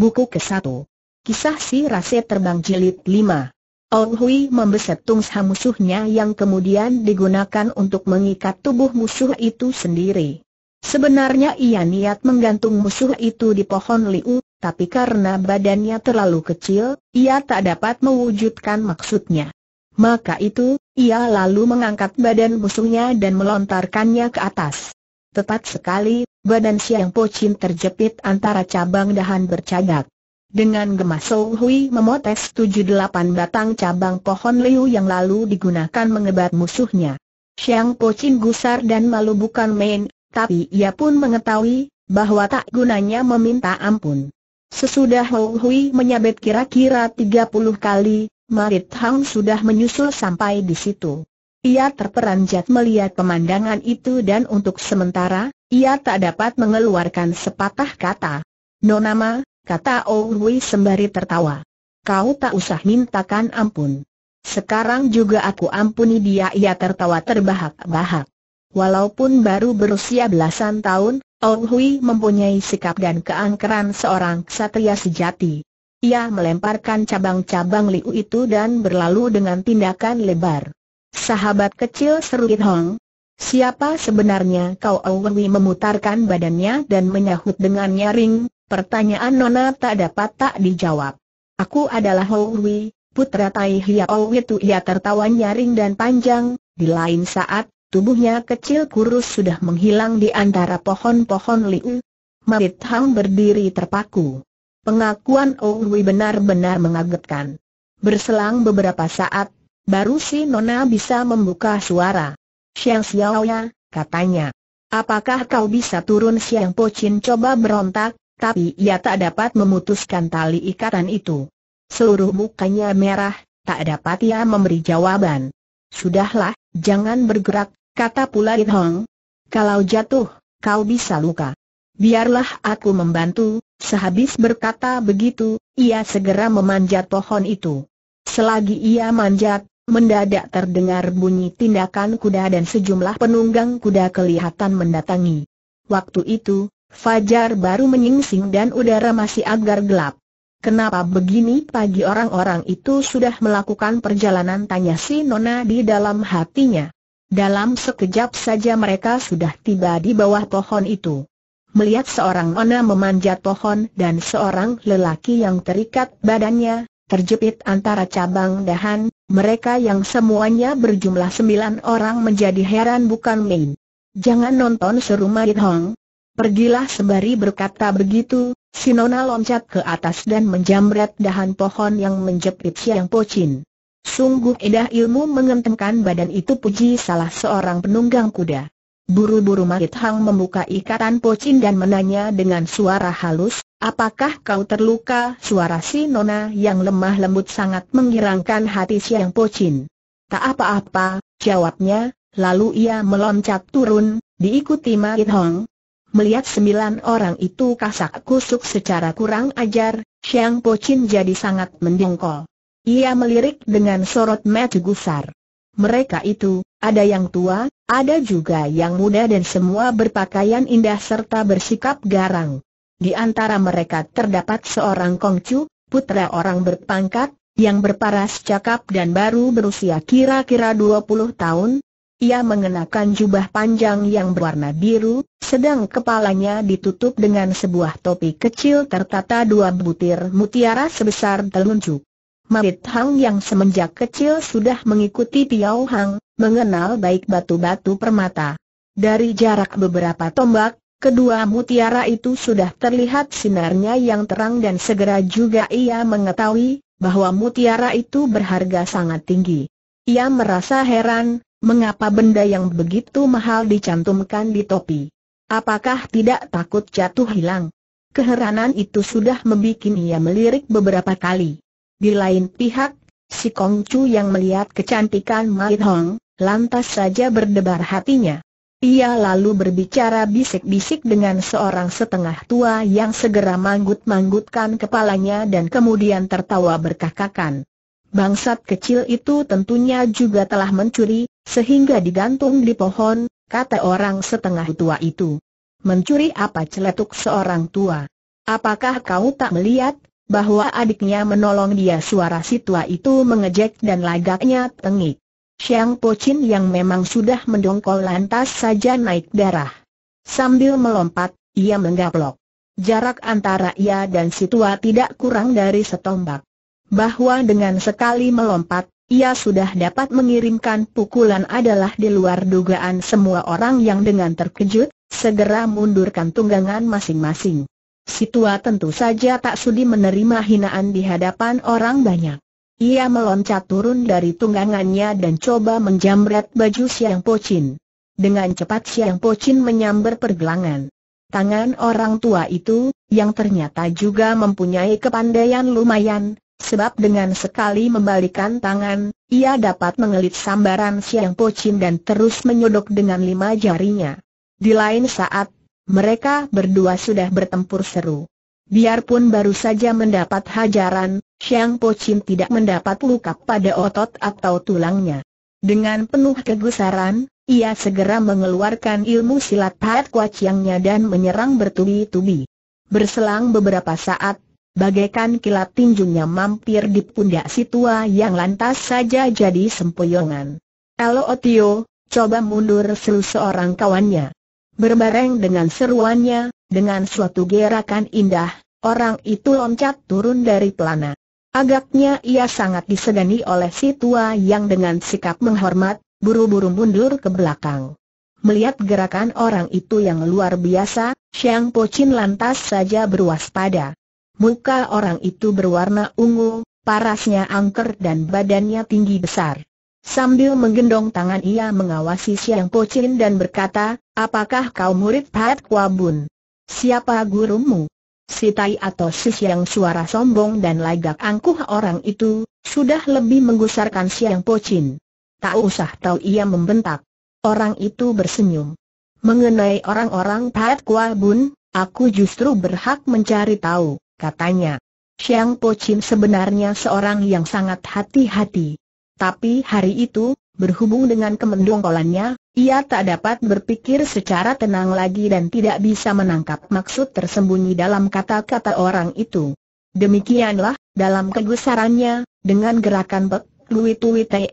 Buku ke-1 Kisah si Rase Terbang Jilid 5 Ong Hui membeset tungsa musuhnya yang kemudian digunakan untuk mengikat tubuh musuh itu sendiri. Sebenarnya ia niat menggantung musuh itu di pohon liu, tapi karena badannya terlalu kecil, ia tak dapat mewujudkan maksudnya. Maka itu, ia lalu mengangkat badan musuhnya dan melontarkannya ke atas. Tepat sekali, badan Siang Pocin terjepit antara cabang dahan bercagak. Dengan gemas Sou Hui memotes tujuh delapan batang cabang pohon liu yang lalu digunakan mengebat musuhnya. Siang Pocin gusar dan malu bukan main, tapi ia pun mengetahui bahwa tak gunanya meminta ampun. Sesudah Hou Hui menyabet kira-kira tiga puluh kali, Marit Hang sudah menyusul sampai di situ. Ia terperanjat melihat pemandangan itu dan untuk sementara, ia tak dapat mengeluarkan sepatah kata. Nonama, kata Hui sembari tertawa. Kau tak usah mintakan ampun. Sekarang juga aku ampuni dia ia tertawa terbahak-bahak. Walaupun baru berusia belasan tahun, Hui mempunyai sikap dan keangkeran seorang ksatria sejati. Ia melemparkan cabang-cabang liu itu dan berlalu dengan tindakan lebar. Sahabat kecil seru Hong, Siapa sebenarnya kau Hui memutarkan badannya dan menyahut dengan nyaring, Pertanyaan Nona tak dapat tak dijawab. Aku adalah Hui, putra Tai Hiao itu ia tertawa nyaring dan panjang, di lain saat, tubuhnya kecil kurus sudah menghilang di antara pohon-pohon liu. Marit Hang berdiri terpaku. Pengakuan Hui benar-benar mengagetkan. Berselang beberapa saat, baru si Nona bisa membuka suara. Xiang Xiao ya, katanya. Apakah kau bisa turun Siang Pocin coba berontak, tapi ia tak dapat memutuskan tali ikatan itu. Seluruh mukanya merah, tak dapat ia memberi jawaban. Sudahlah, jangan bergerak, kata pula It Hong. Kalau jatuh, kau bisa luka. Biarlah aku membantu, sehabis berkata begitu, ia segera memanjat pohon itu. Selagi ia manjat, mendadak terdengar bunyi tindakan kuda dan sejumlah penunggang kuda kelihatan mendatangi. Waktu itu, Fajar baru menyingsing dan udara masih agar gelap. Kenapa begini pagi orang-orang itu sudah melakukan perjalanan tanya si Nona di dalam hatinya. Dalam sekejap saja mereka sudah tiba di bawah pohon itu. Melihat seorang Nona memanjat pohon dan seorang lelaki yang terikat badannya, terjepit antara cabang dahan, mereka yang semuanya berjumlah sembilan orang menjadi heran bukan main. Jangan nonton seru Marit Hong, Pergilah sembari berkata begitu, Sinona loncat ke atas dan menjamret dahan pohon yang menjepit Siang Pocin. Sungguh edah ilmu mengentengkan badan itu puji salah seorang penunggang kuda. Buru-buru Marit Hang membuka ikatan Pocin dan menanya dengan suara halus, apakah kau terluka? Suara si Nona yang lemah lembut sangat menggirangkan hati Siang Pocin. Tak apa-apa, jawabnya, lalu ia meloncat turun, diikuti Marit Hong, Melihat sembilan orang itu kasak kusuk secara kurang ajar, Xiang Po Chin jadi sangat mendongkol. Ia melirik dengan sorot mata gusar. Mereka itu, ada yang tua, ada juga yang muda dan semua berpakaian indah serta bersikap garang. Di antara mereka terdapat seorang kongcu, putra orang berpangkat, yang berparas cakap dan baru berusia kira-kira 20 tahun, ia mengenakan jubah panjang yang berwarna biru, sedang kepalanya ditutup dengan sebuah topi kecil tertata dua butir mutiara sebesar telunjuk. Marit Hang yang semenjak kecil sudah mengikuti Piao Hang, mengenal baik batu-batu permata. Dari jarak beberapa tombak, kedua mutiara itu sudah terlihat sinarnya yang terang dan segera juga ia mengetahui bahwa mutiara itu berharga sangat tinggi. Ia merasa heran, Mengapa benda yang begitu mahal dicantumkan di topi? Apakah tidak takut jatuh hilang? Keheranan itu sudah membuat ia melirik beberapa kali. Di lain pihak, si Kongcu yang melihat kecantikan Mai Hong, lantas saja berdebar hatinya. Ia lalu berbicara bisik-bisik dengan seorang setengah tua yang segera manggut-manggutkan kepalanya dan kemudian tertawa berkakakan. Bangsat kecil itu tentunya juga telah mencuri, sehingga digantung di pohon, kata orang setengah tua itu. Mencuri apa celetuk seorang tua? apakah kau tak melihat, bahwa adiknya menolong dia suara si tua itu mengejek dan lagaknya tengik. Siang Pochin yang memang sudah mendongkol lantas saja naik darah. Sambil melompat, ia menggaplok. Jarak antara ia dan si tua tidak kurang dari setombak. Bahwa dengan sekali melompat, ia sudah dapat mengirimkan pukulan adalah di luar dugaan semua orang yang dengan terkejut, segera mundurkan tunggangan masing-masing. Si tua tentu saja tak sudi menerima hinaan di hadapan orang banyak. Ia meloncat turun dari tunggangannya dan coba menjamret baju Siang Pocin. Dengan cepat Siang Pocin menyambar pergelangan. Tangan orang tua itu, yang ternyata juga mempunyai kepandaian lumayan, sebab dengan sekali membalikan tangan, ia dapat mengelit sambaran Siang Pocin dan terus menyodok dengan lima jarinya. Di lain saat, mereka berdua sudah bertempur seru. Biarpun baru saja mendapat hajaran, Xiang Po Chin tidak mendapat luka pada otot atau tulangnya. Dengan penuh kegusaran, ia segera mengeluarkan ilmu silat Pat Kuaciangnya dan menyerang bertubi-tubi. Berselang beberapa saat, bagaikan kilat tinjunya mampir di pundak si tua yang lantas saja jadi sempoyongan. Elo Otio, coba mundur seluruh seorang kawannya. Berbareng dengan seruannya, dengan suatu gerakan indah, orang itu loncat turun dari pelana. Agaknya ia sangat disegani oleh si tua yang dengan sikap menghormat, buru-buru mundur ke belakang. Melihat gerakan orang itu yang luar biasa, Xiang Pochin lantas saja berwaspada. Muka orang itu berwarna ungu, parasnya angker dan badannya tinggi besar. Sambil menggendong tangan ia mengawasi Siang Pochin dan berkata, apakah kau murid Pat Kwa Bun? Siapa gurumu? Si Tai atau si Siang suara sombong dan lagak angkuh orang itu, sudah lebih menggusarkan Siang Pochin. Tak usah tahu ia membentak. Orang itu bersenyum. Mengenai orang-orang Pat Kwa Bun, aku justru berhak mencari tahu, katanya. Siang Pochin sebenarnya seorang yang sangat hati-hati. Tapi hari itu, berhubung dengan kemendongkolannya, ia tak dapat berpikir secara tenang lagi dan tidak bisa menangkap maksud tersembunyi dalam kata-kata orang itu. Demikianlah, dalam kegusarannya, dengan gerakan bek, lui tui te,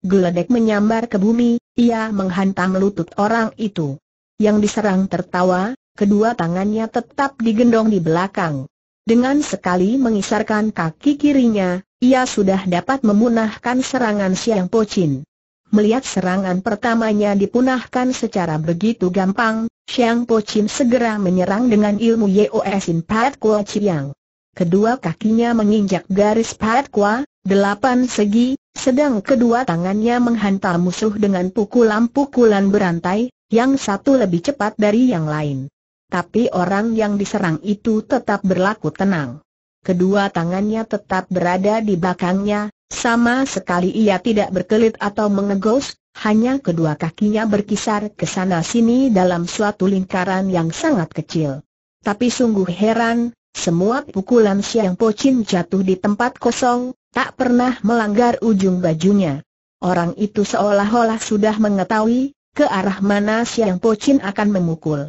geledek menyambar ke bumi, ia menghantam lutut orang itu. Yang diserang tertawa, kedua tangannya tetap digendong di belakang. Dengan sekali mengisarkan kaki kirinya, ia sudah dapat memunahkan serangan Siang Pochin. Melihat serangan pertamanya dipunahkan secara begitu gampang, Siang Pochin segera menyerang dengan ilmu Sin Pat Kwa Chiang. Kedua kakinya menginjak garis Pat Kwa, delapan segi, sedang kedua tangannya menghantar musuh dengan pukulan-pukulan berantai, yang satu lebih cepat dari yang lain. Tapi orang yang diserang itu tetap berlaku tenang kedua tangannya tetap berada di belakangnya, sama sekali ia tidak berkelit atau mengegos, hanya kedua kakinya berkisar ke sana sini dalam suatu lingkaran yang sangat kecil. Tapi sungguh heran, semua pukulan Siang Pocin jatuh di tempat kosong, tak pernah melanggar ujung bajunya. Orang itu seolah-olah sudah mengetahui, ke arah mana Siang Pocin akan memukul.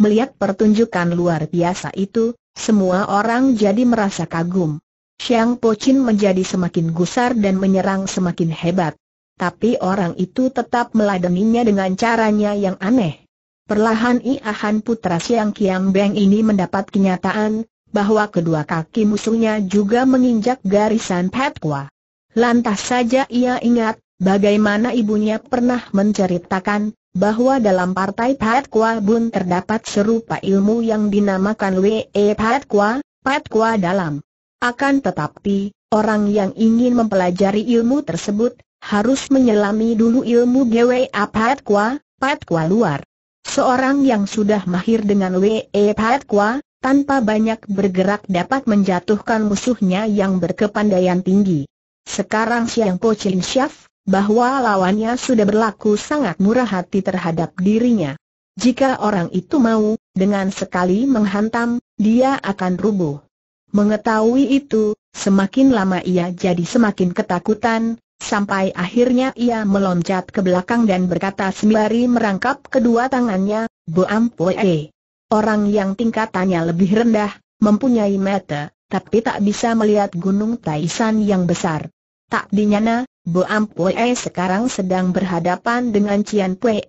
Melihat pertunjukan luar biasa itu, semua orang jadi merasa kagum. Xiang Pochin menjadi semakin gusar dan menyerang semakin hebat. Tapi orang itu tetap meladeninya dengan caranya yang aneh. Perlahan Iahan putra Siang Kiam Beng ini mendapat kenyataan, bahwa kedua kaki musuhnya juga menginjak garisan Petkwa. Lantas saja ia ingat, bagaimana ibunya pernah menceritakan, bahwa dalam partai Pat Kwa Bun terdapat serupa ilmu yang dinamakan W.E. Pat Kwa, Pat Kwa dalam. Akan tetapi, orang yang ingin mempelajari ilmu tersebut, harus menyelami dulu ilmu GWA Pat Kwa, Pat Kwa luar. Seorang yang sudah mahir dengan W.E. Pat Kwa, tanpa banyak bergerak dapat menjatuhkan musuhnya yang berkepandaian tinggi. Sekarang Siang Po Chin Syaf, bahwa lawannya sudah berlaku sangat murah hati terhadap dirinya. Jika orang itu mau, dengan sekali menghantam, dia akan rubuh. Mengetahui itu, semakin lama ia jadi semakin ketakutan, sampai akhirnya ia meloncat ke belakang dan berkata sembari merangkap kedua tangannya, Bo Ampoe. Orang yang tingkatannya lebih rendah, mempunyai mata, tapi tak bisa melihat gunung Taisan yang besar. Tak dinyana, Bo Ampue sekarang sedang berhadapan dengan Cian Pue,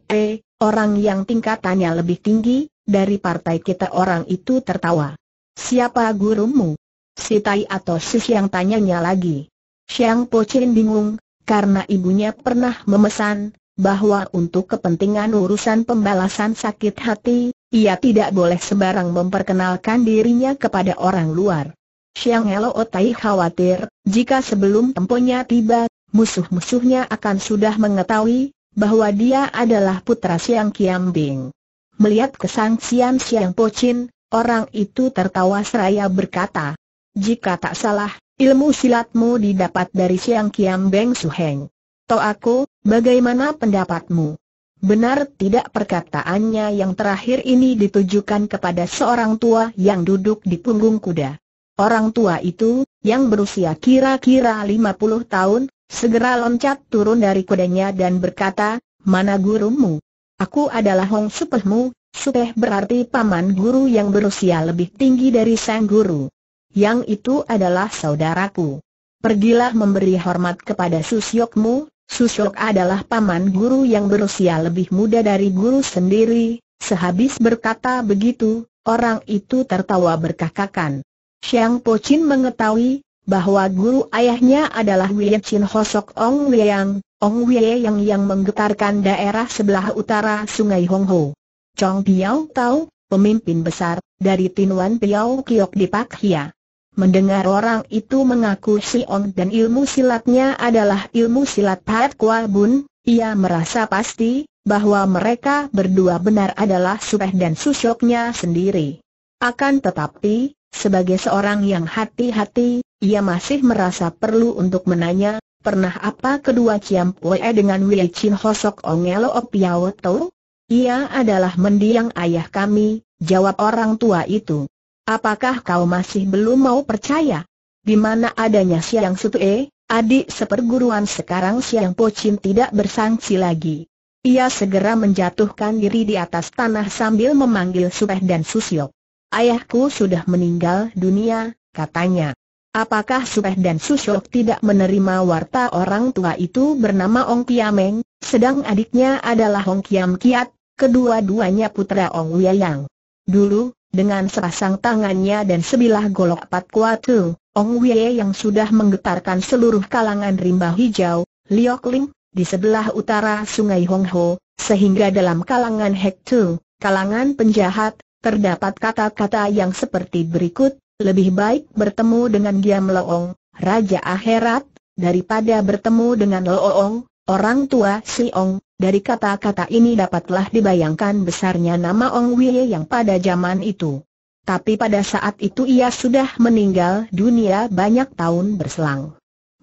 orang yang tingkatannya lebih tinggi, dari partai kita orang itu tertawa. Siapa gurumu? Si Tai atau si Siang tanyanya lagi. Siang Pochin bingung, karena ibunya pernah memesan, bahwa untuk kepentingan urusan pembalasan sakit hati, ia tidak boleh sembarang memperkenalkan dirinya kepada orang luar. Siang Elo Otai khawatir, jika sebelum temponya tiba, musuh-musuhnya akan sudah mengetahui, bahwa dia adalah putra Siang Kiam Bing. Melihat kesangsian Siang Pochin, orang itu tertawa seraya berkata, Jika tak salah, ilmu silatmu didapat dari Siang Kiam Beng Suheng. To aku, bagaimana pendapatmu? Benar tidak perkataannya yang terakhir ini ditujukan kepada seorang tua yang duduk di punggung kuda. Orang tua itu, yang berusia kira-kira 50 tahun, segera loncat turun dari kudanya dan berkata, Mana gurumu? Aku adalah Hong Supehmu, Supeh berarti paman guru yang berusia lebih tinggi dari sang guru. Yang itu adalah saudaraku. Pergilah memberi hormat kepada Susyokmu, Susyok adalah paman guru yang berusia lebih muda dari guru sendiri. Sehabis berkata begitu, orang itu tertawa berkakakan. Xiang Po Chin mengetahui bahwa guru ayahnya adalah Wei Chin Hosok Ong Yang, Ong Wei yang menggetarkan daerah sebelah utara Sungai Hong Ho. Chong Piao tahu, pemimpin besar dari Tinuan Piao Kiok di Pak Hia. Mendengar orang itu mengaku Si Ong dan ilmu silatnya adalah ilmu silat Pat Kwa Bun, ia merasa pasti bahwa mereka berdua benar adalah Supeh dan Susyoknya sendiri. Akan tetapi, sebagai seorang yang hati-hati, ia masih merasa perlu untuk menanya, pernah apa kedua Ciam Pue dengan Wei Chin Hosok Ongelo Opiao Tau? Ia adalah mendiang ayah kami, jawab orang tua itu. Apakah kau masih belum mau percaya? Di mana adanya Siang Sutue, adik seperguruan sekarang Siang Pochin tidak bersangsi lagi. Ia segera menjatuhkan diri di atas tanah sambil memanggil Supeh dan Susyok. Ayahku sudah meninggal dunia, katanya. Apakah Supeh dan Susyok tidak menerima warta orang tua itu bernama Ong Kiameng, sedang adiknya adalah Ong Kiam Kiat, kedua-duanya putra Ong Wiyang. Dulu, dengan sepasang tangannya dan sebilah golok pat kuatu, Ong Wei yang sudah menggetarkan seluruh kalangan rimba hijau, Liok Ling, di sebelah utara sungai Hong Ho, sehingga dalam kalangan Hek Tu, kalangan penjahat, terdapat kata-kata yang seperti berikut, lebih baik bertemu dengan Giam Loong, Raja Akhirat, daripada bertemu dengan Loong, orang tua Si Ong. Dari kata-kata ini dapatlah dibayangkan besarnya nama Ong Wei yang pada zaman itu. Tapi pada saat itu ia sudah meninggal dunia banyak tahun berselang.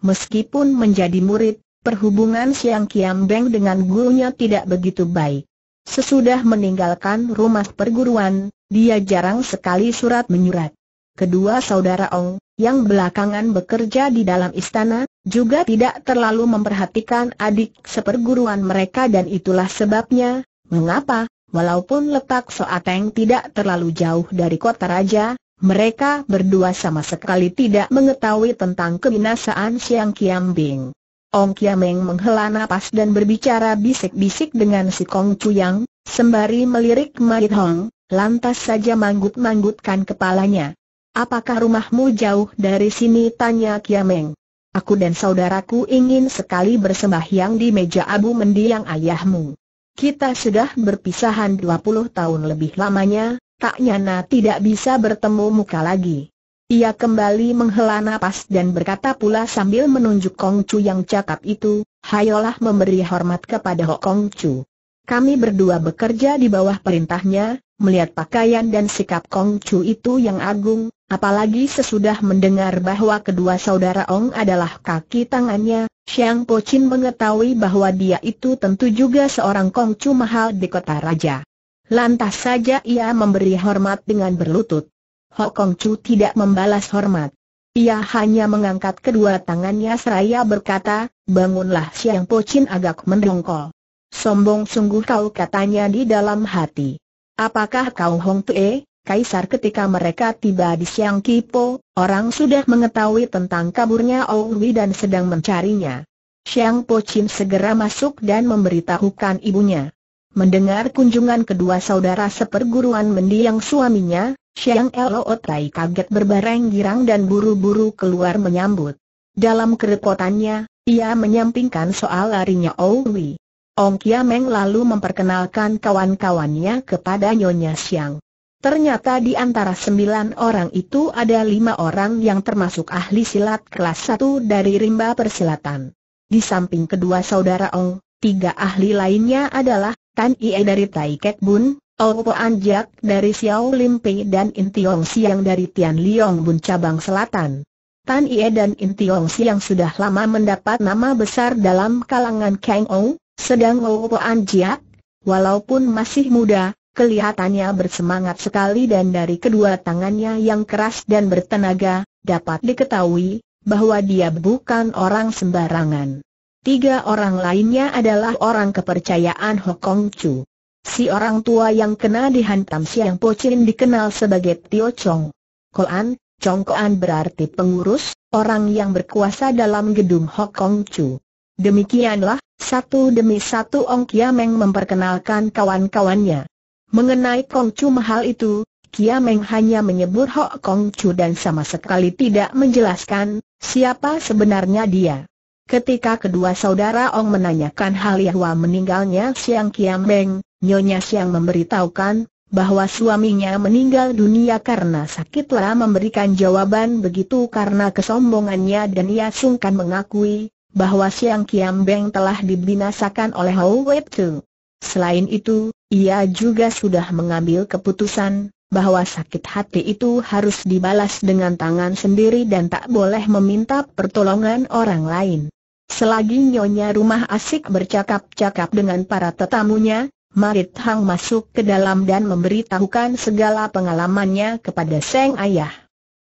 Meskipun menjadi murid, perhubungan Siang Kiam Beng dengan gurunya tidak begitu baik. Sesudah meninggalkan rumah perguruan, dia jarang sekali surat menyurat. Kedua saudara Ong, yang belakangan bekerja di dalam istana, juga tidak terlalu memperhatikan adik seperguruan mereka dan itulah sebabnya, mengapa, walaupun letak Soateng tidak terlalu jauh dari kota raja, mereka berdua sama sekali tidak mengetahui tentang kebinasaan Siang Kiam Bing. Ong Kiameng menghela napas dan berbicara bisik-bisik dengan si Kong Chuyang, sembari melirik Mait Hong, lantas saja manggut-manggutkan kepalanya. Apakah rumahmu jauh dari sini? Tanya Kiameng. Aku dan saudaraku ingin sekali bersembahyang di meja abu mendiang ayahmu. Kita sudah berpisahan 20 tahun lebih lamanya, tak nyana tidak bisa bertemu muka lagi. Ia kembali menghela napas dan berkata pula sambil menunjuk Kong Chu yang cakap itu, hayolah memberi hormat kepada Ho Kong Chu. Kami berdua bekerja di bawah perintahnya, melihat pakaian dan sikap Kong Chu itu yang agung, apalagi sesudah mendengar bahwa kedua saudara Ong adalah kaki tangannya, Xiang Po Chin mengetahui bahwa dia itu tentu juga seorang Kong Chu mahal di kota raja. Lantas saja ia memberi hormat dengan berlutut. Ho Kong Chu tidak membalas hormat. Ia hanya mengangkat kedua tangannya seraya berkata, bangunlah Siang Pochin agak mendongkol. Sombong sungguh kau katanya di dalam hati. Apakah kau Hong Tue, Kaisar ketika mereka tiba di Siang Kipo, orang sudah mengetahui tentang kaburnya Owi dan sedang mencarinya. Siang Po Chin segera masuk dan memberitahukan ibunya. Mendengar kunjungan kedua saudara seperguruan mendiang suaminya, Siang Tai kaget berbareng girang dan buru-buru keluar menyambut. Dalam kerepotannya, ia menyampingkan soal larinya Owi. Ong Meng lalu memperkenalkan kawan-kawannya kepada Nyonya Siang. Ternyata di antara sembilan orang itu ada lima orang yang termasuk ahli silat kelas satu dari rimba persilatan. Di samping kedua saudara Ong, tiga ahli lainnya adalah Tan Ie dari Tai Kek Bun, Po Anjak dari Xiao Lim Pei dan In Tiong Siang dari Tian Liong Bun cabang selatan. Tan Ie dan In Tiong Siang sudah lama mendapat nama besar dalam kalangan Kang Ong, sedang Po Anjak, walaupun masih muda, kelihatannya bersemangat sekali dan dari kedua tangannya yang keras dan bertenaga, dapat diketahui bahwa dia bukan orang sembarangan. Tiga orang lainnya adalah orang kepercayaan Hokong Chu. Si orang tua yang kena dihantam Siang Pochin dikenal sebagai Tio Chong. Koan, Chong Koan berarti pengurus, orang yang berkuasa dalam gedung Hokong Chu. Demikianlah, satu demi satu Ong Kiameng memperkenalkan kawan-kawannya. Mengenai Kong Chu mahal itu, Kia Meng hanya menyebut Hok Kong Chu dan sama sekali tidak menjelaskan siapa sebenarnya dia. Ketika kedua saudara Ong menanyakan hal Yahwa meninggalnya Siang Kiam Meng, Nyonya Siang memberitahukan bahwa suaminya meninggal dunia karena sakit telah memberikan jawaban begitu karena kesombongannya dan ia sungkan mengakui bahwa Siang Kiam Beng telah dibinasakan oleh Hou Wei Tu. Selain itu, ia juga sudah mengambil keputusan bahwa sakit hati itu harus dibalas dengan tangan sendiri dan tak boleh meminta pertolongan orang lain. Selagi nyonya rumah asik bercakap-cakap dengan para tetamunya, Marit Hang masuk ke dalam dan memberitahukan segala pengalamannya kepada Seng Ayah.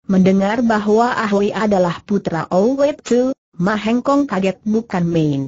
Mendengar bahwa Ahui adalah putra Owet Tu, Ma Heng Kong kaget bukan main.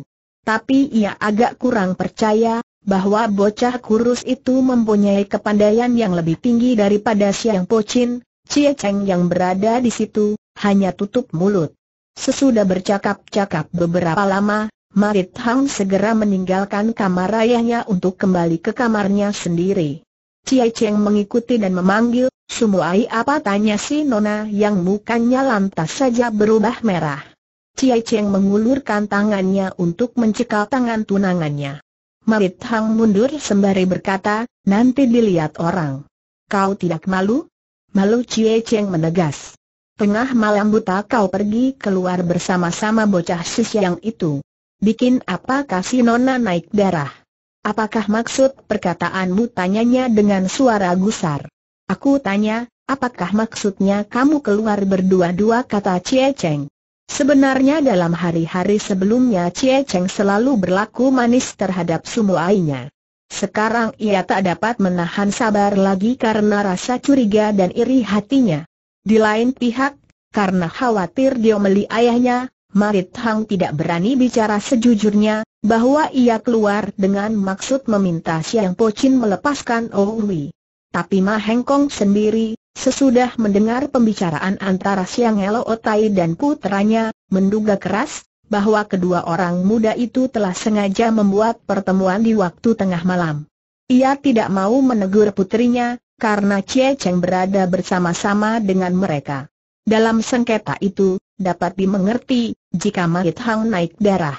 Tapi ia agak kurang percaya, bahwa bocah kurus itu mempunyai kepandaian yang lebih tinggi daripada Siang Pochin, Cie Cheng yang berada di situ, hanya tutup mulut. Sesudah bercakap-cakap beberapa lama, Marit Hang segera meninggalkan kamar ayahnya untuk kembali ke kamarnya sendiri. Cie Cheng mengikuti dan memanggil, Sumuai apa tanya si Nona yang mukanya lantas saja berubah merah. Cie Cheng mengulurkan tangannya untuk mencekal tangan tunangannya. Marit Hang mundur sembari berkata, nanti dilihat orang. Kau tidak malu? Malu Cie Cheng menegas. Tengah malam buta kau pergi keluar bersama-sama bocah yang itu. Bikin apa kasih nona naik darah? Apakah maksud perkataanmu tanyanya dengan suara gusar? Aku tanya, apakah maksudnya kamu keluar berdua-dua kata Cie Cheng? Sebenarnya dalam hari-hari sebelumnya Cie Cheng selalu berlaku manis terhadap sumuainya. Sekarang ia tak dapat menahan sabar lagi karena rasa curiga dan iri hatinya. Di lain pihak, karena khawatir dia meli ayahnya, Marit Hang tidak berani bicara sejujurnya, bahwa ia keluar dengan maksud meminta Siang Pochin melepaskan Owi. Tapi Ma Heng Kong sendiri, Sesudah mendengar pembicaraan antara Siang Elo Otai dan putranya, menduga keras, bahwa kedua orang muda itu telah sengaja membuat pertemuan di waktu tengah malam. Ia tidak mau menegur putrinya, karena Cie Cheng berada bersama-sama dengan mereka. Dalam sengketa itu, dapat dimengerti, jika Mahit Hang naik darah.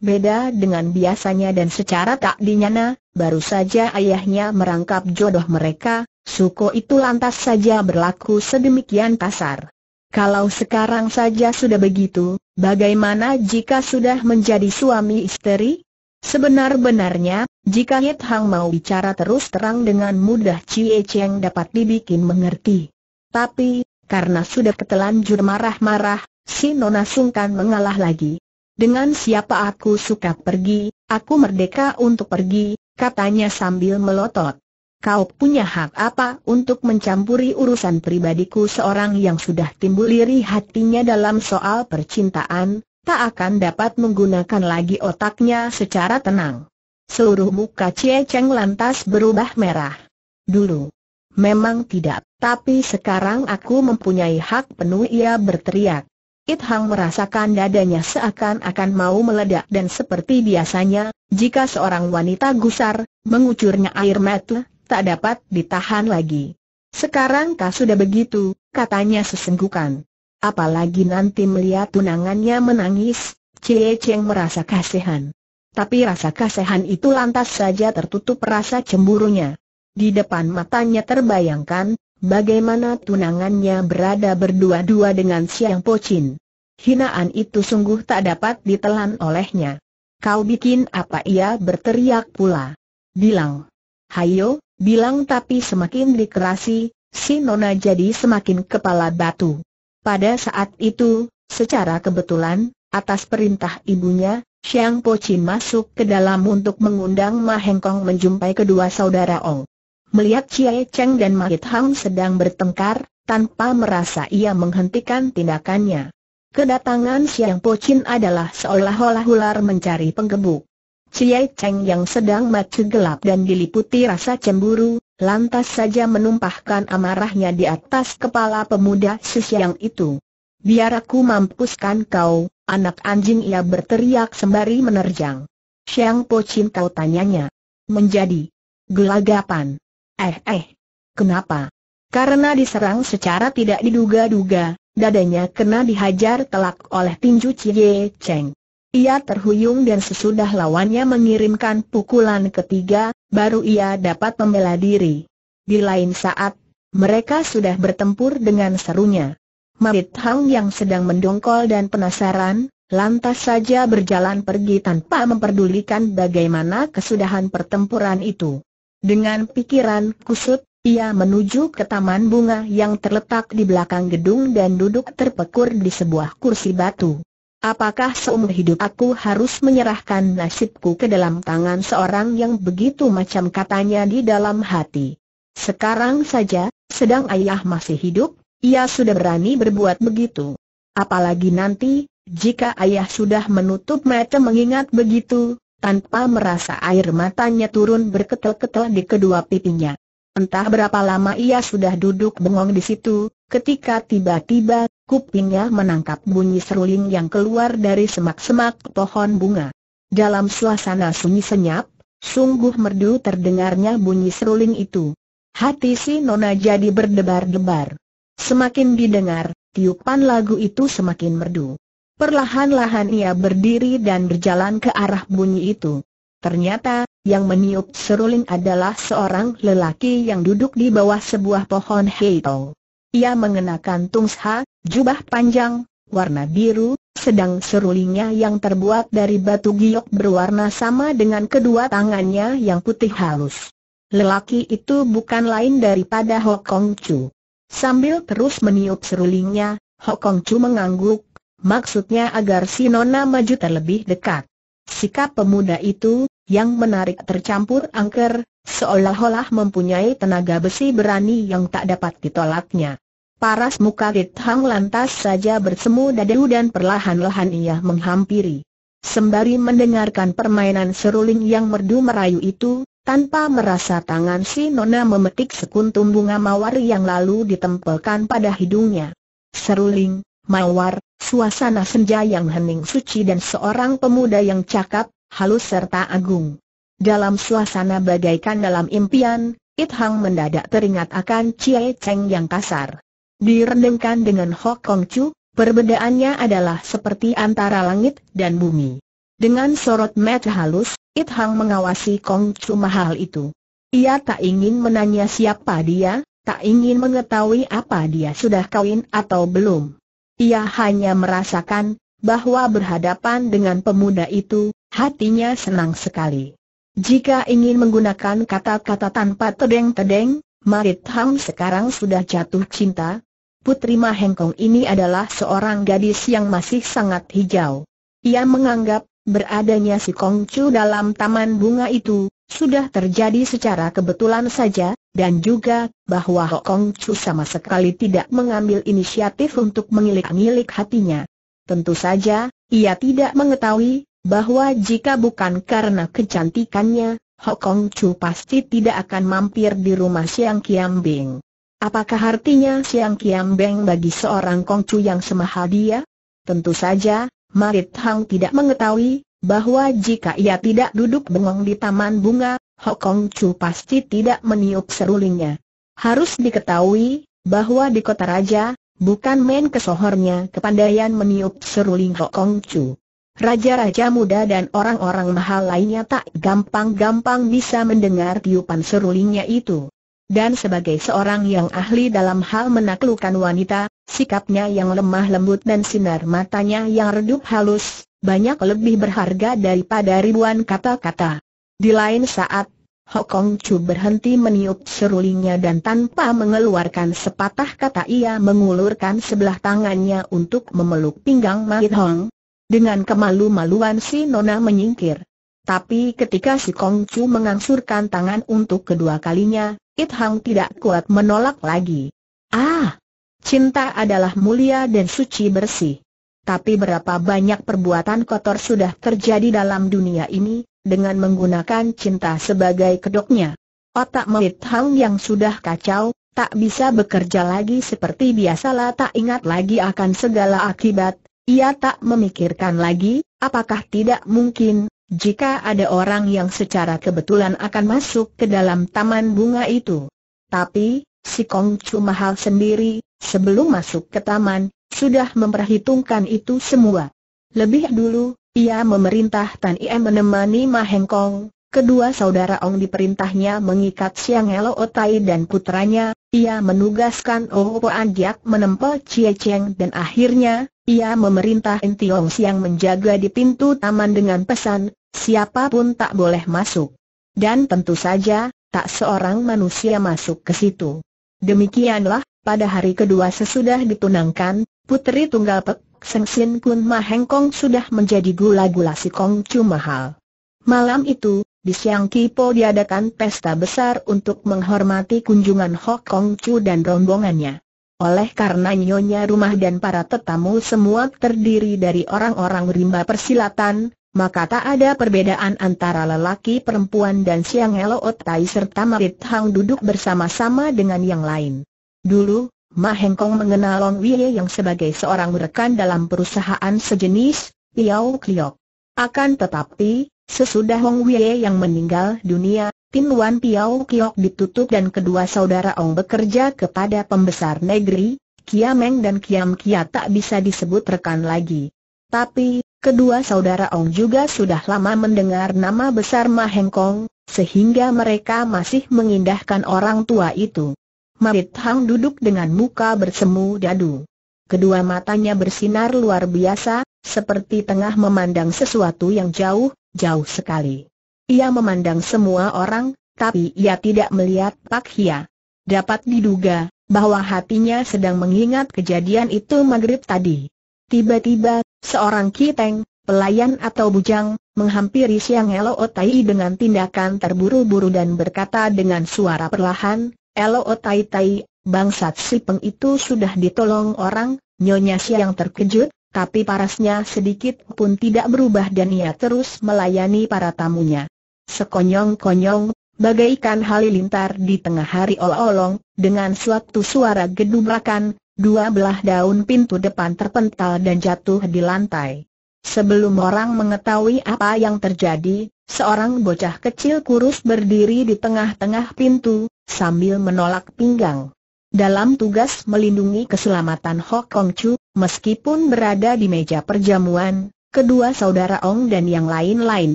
Beda dengan biasanya dan secara tak dinyana, baru saja ayahnya merangkap jodoh mereka, Suko itu lantas saja berlaku sedemikian kasar. Kalau sekarang saja sudah begitu, bagaimana jika sudah menjadi suami istri? Sebenar-benarnya, jika Hit Hang mau bicara terus terang dengan mudah Cie Cheng dapat dibikin mengerti. Tapi, karena sudah ketelanjur marah-marah, si Nona sungkan mengalah lagi. Dengan siapa aku suka pergi, aku merdeka untuk pergi, katanya sambil melotot. Kau punya hak apa untuk mencampuri urusan pribadiku seorang yang sudah timbul iri hatinya dalam soal percintaan, tak akan dapat menggunakan lagi otaknya secara tenang. Seluruh muka Cie Cheng lantas berubah merah. Dulu, Memang tidak, tapi sekarang aku mempunyai hak penuh ia berteriak. It Hang merasakan dadanya seakan-akan mau meledak dan seperti biasanya, jika seorang wanita gusar, mengucurnya air mata, tak dapat ditahan lagi. Sekarang kau sudah begitu, katanya sesenggukan. Apalagi nanti melihat tunangannya menangis, Cie Cheng merasa kasihan. Tapi rasa kasihan itu lantas saja tertutup rasa cemburunya. Di depan matanya terbayangkan, bagaimana tunangannya berada berdua-dua dengan Siang Pocin. Hinaan itu sungguh tak dapat ditelan olehnya. Kau bikin apa ia berteriak pula. Bilang. Hayo, bilang tapi semakin dikerasi, si Nona jadi semakin kepala batu. Pada saat itu, secara kebetulan, atas perintah ibunya, Siang Pocin masuk ke dalam untuk mengundang Ma Heng Kong menjumpai kedua saudara Ong. Melihat Chie Cheng dan Mahit Hang sedang bertengkar, tanpa merasa ia menghentikan tindakannya. Kedatangan Siang Pocin adalah seolah-olah ular mencari penggebuk. Chie Cheng yang sedang mata gelap dan diliputi rasa cemburu, lantas saja menumpahkan amarahnya di atas kepala pemuda sisiang itu. Biar aku mampuskan kau, anak anjing ia berteriak sembari menerjang. Siang Pocin kau tanyanya. Menjadi gelagapan. Eh eh, kenapa? Karena diserang secara tidak diduga-duga, dadanya kena dihajar telak oleh tinju Cie Cheng. Ia terhuyung dan sesudah lawannya mengirimkan pukulan ketiga, baru ia dapat membela diri. Di lain saat, mereka sudah bertempur dengan serunya. Marit Hang yang sedang mendongkol dan penasaran, lantas saja berjalan pergi tanpa memperdulikan bagaimana kesudahan pertempuran itu. Dengan pikiran kusut, ia menuju ke taman bunga yang terletak di belakang gedung dan duduk terpekur di sebuah kursi batu. Apakah seumur hidup aku harus menyerahkan nasibku ke dalam tangan seorang yang begitu macam katanya di dalam hati? Sekarang saja, sedang ayah masih hidup, ia sudah berani berbuat begitu. Apalagi nanti, jika ayah sudah menutup mata mengingat begitu, tanpa merasa air matanya turun berketel-ketel di kedua pipinya. Entah berapa lama ia sudah duduk bengong di situ, ketika tiba-tiba, kupingnya menangkap bunyi seruling yang keluar dari semak-semak pohon bunga. Dalam suasana sunyi senyap, sungguh merdu terdengarnya bunyi seruling itu. Hati si Nona jadi berdebar-debar. Semakin didengar, tiupan lagu itu semakin merdu. Perlahan-lahan ia berdiri dan berjalan ke arah bunyi itu. Ternyata, yang meniup seruling adalah seorang lelaki yang duduk di bawah sebuah pohon heitong. Ia mengenakan tungsha, jubah panjang, warna biru, sedang serulingnya yang terbuat dari batu giok berwarna sama dengan kedua tangannya yang putih halus. Lelaki itu bukan lain daripada Hokong Chu. Sambil terus meniup serulingnya, Hokong Chu mengangguk, Maksudnya agar si Nona maju terlebih dekat. Sikap pemuda itu, yang menarik tercampur angker, seolah-olah mempunyai tenaga besi berani yang tak dapat ditolaknya. Paras muka Rit Hang lantas saja bersemu dadu dan perlahan-lahan ia menghampiri. Sembari mendengarkan permainan seruling yang merdu merayu itu, tanpa merasa tangan si Nona memetik sekuntum bunga mawar yang lalu ditempelkan pada hidungnya. Seruling, mawar, suasana senja yang hening suci dan seorang pemuda yang cakap, halus serta agung. Dalam suasana bagaikan dalam impian, It Hang mendadak teringat akan Chie Cheng yang kasar. Direndengkan dengan Hok Kong Chu, perbedaannya adalah seperti antara langit dan bumi. Dengan sorot mata halus, It Hang mengawasi Kong Chu mahal itu. Ia tak ingin menanya siapa dia, tak ingin mengetahui apa dia sudah kawin atau belum. Ia hanya merasakan bahwa berhadapan dengan pemuda itu, hatinya senang sekali. Jika ingin menggunakan kata-kata tanpa tedeng-tedeng, Marit Hang sekarang sudah jatuh cinta. Putri Mahengkong ini adalah seorang gadis yang masih sangat hijau. Ia menganggap, beradanya si Kong Chu dalam taman bunga itu, sudah terjadi secara kebetulan saja, dan juga, bahwa Hokong Chu sama sekali tidak mengambil inisiatif untuk mengilik-ngilik hatinya. Tentu saja, ia tidak mengetahui, bahwa jika bukan karena kecantikannya, Hokong Chu pasti tidak akan mampir di rumah Siang Kiam Beng. Apakah artinya Siang Kiam Beng bagi seorang Kongcu yang semahal dia? Tentu saja, Marit Hang tidak mengetahui, bahwa jika ia tidak duduk bengong di taman bunga, Hokong Chu pasti tidak meniup serulingnya. Harus diketahui, bahwa di kota raja, bukan main kesohornya kepandaian meniup seruling Hokong Chu. Raja-raja muda dan orang-orang mahal lainnya tak gampang-gampang bisa mendengar tiupan serulingnya itu. Dan sebagai seorang yang ahli dalam hal menaklukkan wanita, sikapnya yang lemah lembut dan sinar matanya yang redup halus, banyak lebih berharga daripada ribuan kata-kata. Di lain saat, Hokong Chu berhenti meniup serulingnya dan tanpa mengeluarkan sepatah kata ia mengulurkan sebelah tangannya untuk memeluk pinggang Mahit Hong. Dengan kemalu-maluan si Nona menyingkir. Tapi ketika si Kong Chu mengangsurkan tangan untuk kedua kalinya, It Hang tidak kuat menolak lagi. Ah! Cinta adalah mulia dan suci bersih. Tapi berapa banyak perbuatan kotor sudah terjadi dalam dunia ini, dengan menggunakan cinta sebagai kedoknya. Otak It Hang yang sudah kacau, tak bisa bekerja lagi seperti biasalah tak ingat lagi akan segala akibat, ia tak memikirkan lagi, apakah tidak mungkin, jika ada orang yang secara kebetulan akan masuk ke dalam taman bunga itu. Tapi, si Kong Chu Mahal sendiri, sebelum masuk ke taman, sudah memperhitungkan itu semua. Lebih dulu, ia memerintah Tan Iem menemani Ma Heng Kong, kedua saudara Ong diperintahnya mengikat Siang Elo Otai dan putranya, ia menugaskan Oh An Jiak menempel Chie Cheng dan akhirnya, ia memerintah Entiong Siang menjaga di pintu taman dengan pesan, siapa pun tak boleh masuk. Dan tentu saja, tak seorang manusia masuk ke situ. Demikianlah, pada hari kedua sesudah ditunangkan, Putri Tunggal Pek, Seng Sin Kun Ma Heng Kong sudah menjadi gula-gula si Kong Chu Mahal. Malam itu, di Siang Kipo diadakan pesta besar untuk menghormati kunjungan Hok Kong Chu dan rombongannya. Oleh karena nyonya rumah dan para tetamu semua terdiri dari orang-orang rimba persilatan, maka tak ada perbedaan antara lelaki perempuan dan Siang Elo Tai serta Marit Hang duduk bersama-sama dengan yang lain. Dulu, Ma Heng Kong mengenal Long Wei yang sebagai seorang rekan dalam perusahaan sejenis, Liao Kliok. Akan tetapi, sesudah Hong Wei yang meninggal dunia, Tin Wan Piao Kiok ditutup dan kedua saudara Ong bekerja kepada pembesar negeri, Kiameng dan Kiam Kia tak bisa disebut rekan lagi. Tapi, kedua saudara Ong juga sudah lama mendengar nama besar Ma Heng Kong, sehingga mereka masih mengindahkan orang tua itu. Marit Hang duduk dengan muka bersemu dadu. Kedua matanya bersinar luar biasa, seperti tengah memandang sesuatu yang jauh, jauh sekali. Ia memandang semua orang, tapi ia tidak melihat Pak Hia. Dapat diduga, bahwa hatinya sedang mengingat kejadian itu maghrib tadi. Tiba-tiba, seorang kiteng, pelayan atau bujang, menghampiri Siang Elo Otai dengan tindakan terburu-buru dan berkata dengan suara perlahan, Elo Otai Tai, bangsat si peng itu sudah ditolong orang, Nyonya Siang terkejut, tapi parasnya sedikit pun tidak berubah dan ia terus melayani para tamunya. Sekonyong-konyong, bagaikan halilintar di tengah hari olong-olong, dengan suatu suara gedubrakan, Dua belah daun pintu depan terpental dan jatuh di lantai. Sebelum orang mengetahui apa yang terjadi, seorang bocah kecil kurus berdiri di tengah-tengah pintu, sambil menolak pinggang. Dalam tugas melindungi keselamatan Hok Kong Chu, meskipun berada di meja perjamuan, kedua saudara Ong dan yang lain-lain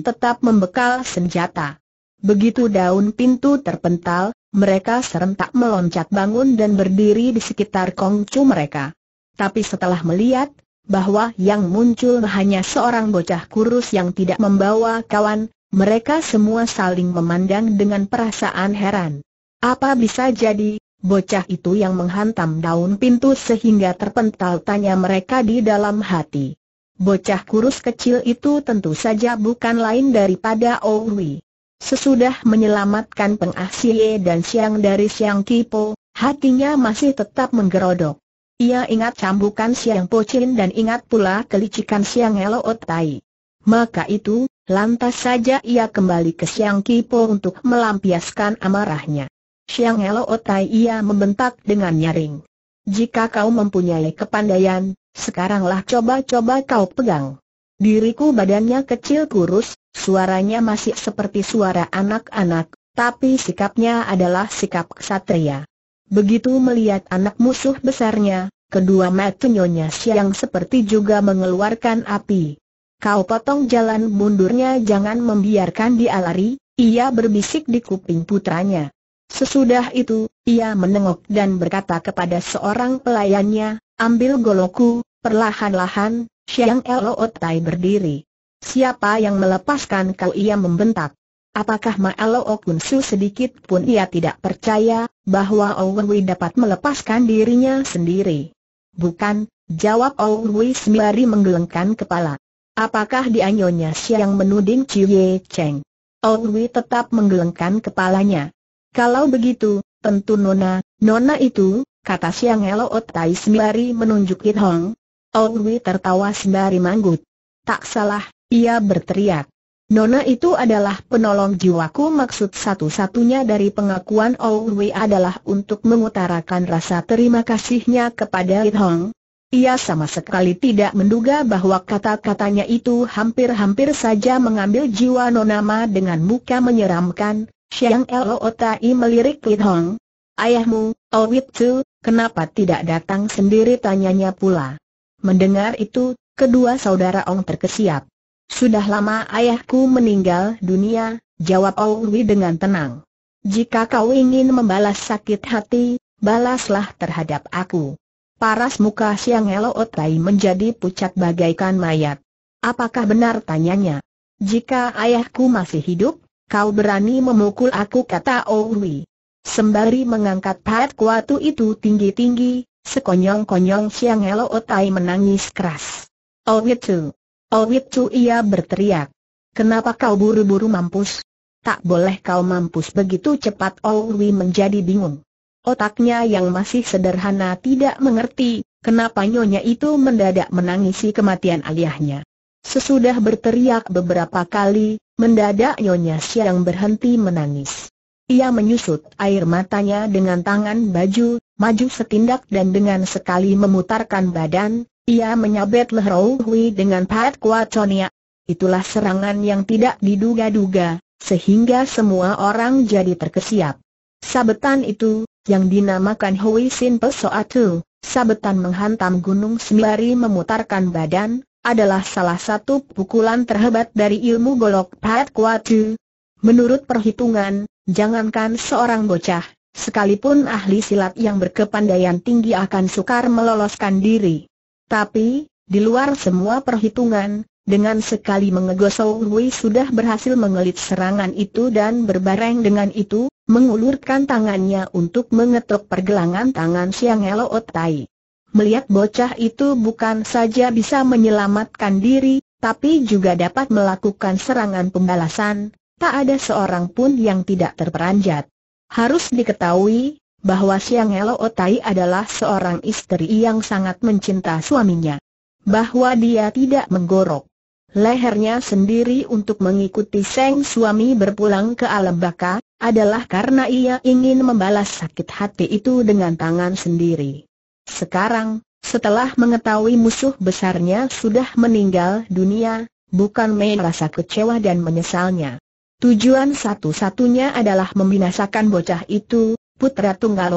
tetap membekal senjata. Begitu daun pintu terpental, mereka serentak meloncat bangun dan berdiri di sekitar kongcu mereka. Tapi setelah melihat, bahwa yang muncul hanya seorang bocah kurus yang tidak membawa kawan, mereka semua saling memandang dengan perasaan heran. Apa bisa jadi, bocah itu yang menghantam daun pintu sehingga terpental tanya mereka di dalam hati. Bocah kurus kecil itu tentu saja bukan lain daripada Owi. Sesudah menyelamatkan Peng Asie dan Siang dari Siang Kipo, hatinya masih tetap menggerodok. Ia ingat cambukan Siang Pocin dan ingat pula kelicikan Siang Elo Otai. Maka itu, lantas saja ia kembali ke Siang Kipo untuk melampiaskan amarahnya. Siang Elo Otai ia membentak dengan nyaring. Jika kau mempunyai kepandaian, sekaranglah coba-coba kau pegang. Diriku badannya kecil kurus, suaranya masih seperti suara anak-anak, tapi sikapnya adalah sikap ksatria. Begitu melihat anak musuh besarnya, kedua mata Nyonya Siang seperti juga mengeluarkan api. Kau potong jalan mundurnya jangan membiarkan dia lari, ia berbisik di kuping putranya. Sesudah itu, ia menengok dan berkata kepada seorang pelayannya, ambil golokku, perlahan-lahan, Siang Elo Otai berdiri. Siapa yang melepaskan kau ia membentak. Apakah Maelo Okunsu sedikit pun ia tidak percaya, bahwa Owenwi dapat melepaskan dirinya sendiri? Bukan, jawab Owenwi sembari menggelengkan kepala. Apakah dia Nyonya yang menuding Ye Cheng? Owenwi tetap menggelengkan kepalanya. Kalau begitu, tentu Nona, Nona itu, kata Siang Elo Otai sembari menunjuk It Hong. Owenwi tertawa sembari manggut. Tak salah, ia berteriak. Nona itu adalah penolong jiwaku maksud satu-satunya dari pengakuan Owi adalah untuk mengutarakan rasa terima kasihnya kepada It Hong. Ia sama sekali tidak menduga bahwa kata-katanya itu hampir-hampir saja mengambil jiwa Nona Ma dengan muka menyeramkan. Siang Lo Otai melirik It Hong. Ayahmu, Owit Tu, kenapa tidak datang sendiri tanyanya pula. Mendengar itu, kedua saudara Ong terkesiap. Sudah lama ayahku meninggal dunia, jawab Owi dengan tenang. Jika kau ingin membalas sakit hati, balaslah terhadap aku. Paras muka Siang Elo Otai menjadi pucat bagaikan mayat. Apakah benar tanyanya? Jika ayahku masih hidup, kau berani memukul aku kata Owi. Sembari mengangkat pahat kuatu itu tinggi-tinggi, sekonyong-konyong Siang Elo Otai menangis keras. Oh itu, Oh itu ia berteriak. Kenapa kau buru-buru mampus? Tak boleh kau mampus begitu cepat Owi menjadi bingung. Otaknya yang masih sederhana tidak mengerti, kenapa nyonya itu mendadak menangisi kematian ayahnya. Sesudah berteriak beberapa kali, mendadak nyonya siang berhenti menangis. Ia menyusut air matanya dengan tangan baju, maju setindak dan dengan sekali memutarkan badan, ia menyabet leher Hui dengan pahat kuat Sonia. Itulah serangan yang tidak diduga-duga, sehingga semua orang jadi terkesiap. Sabetan itu, yang dinamakan Hui Sin Pesoatu, sabetan menghantam gunung sembari memutarkan badan, adalah salah satu pukulan terhebat dari ilmu golok pahat kuatu. Menurut perhitungan, jangankan seorang bocah, sekalipun ahli silat yang berkepandaian tinggi akan sukar meloloskan diri. Tapi, di luar semua perhitungan, dengan sekali mengegosau Hui sudah berhasil mengelit serangan itu dan berbareng dengan itu, mengulurkan tangannya untuk mengetuk pergelangan tangan Siang Elo Otai. Melihat bocah itu bukan saja bisa menyelamatkan diri, tapi juga dapat melakukan serangan pembalasan, tak ada seorang pun yang tidak terperanjat. Harus diketahui, bahwa Siang Elo Otai adalah seorang istri yang sangat mencinta suaminya. Bahwa dia tidak menggorok lehernya sendiri untuk mengikuti Seng suami berpulang ke alam baka, adalah karena ia ingin membalas sakit hati itu dengan tangan sendiri. Sekarang, setelah mengetahui musuh besarnya sudah meninggal dunia, bukan main rasa kecewa dan menyesalnya. Tujuan satu-satunya adalah membinasakan bocah itu, putra tunggal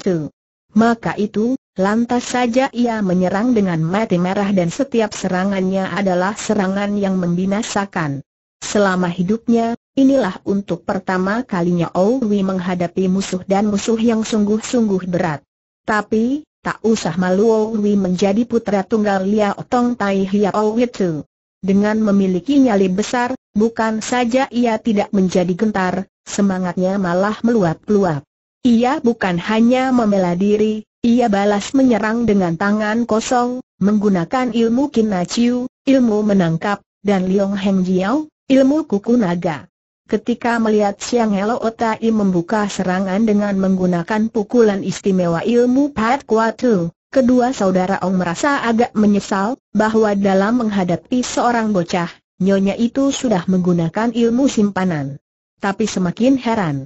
Tu. Maka itu, lantas saja ia menyerang dengan mati merah dan setiap serangannya adalah serangan yang membinasakan. Selama hidupnya, inilah untuk pertama kalinya Owi menghadapi musuh dan musuh yang sungguh-sungguh berat. Tapi, tak usah malu Owi menjadi putra tunggal Liao Tong Tai Hiao Tu. Dengan memiliki nyali besar, bukan saja ia tidak menjadi gentar, semangatnya malah meluap-luap. Ia bukan hanya membela diri, ia balas menyerang dengan tangan kosong, menggunakan ilmu Kinaciu, ilmu menangkap, dan Liong Heng Jiao, ilmu kuku naga. Ketika melihat Siang Elo Otai membuka serangan dengan menggunakan pukulan istimewa ilmu Pat Kuatu, kedua saudara Ong merasa agak menyesal, bahwa dalam menghadapi seorang bocah, nyonya itu sudah menggunakan ilmu simpanan. Tapi semakin heran.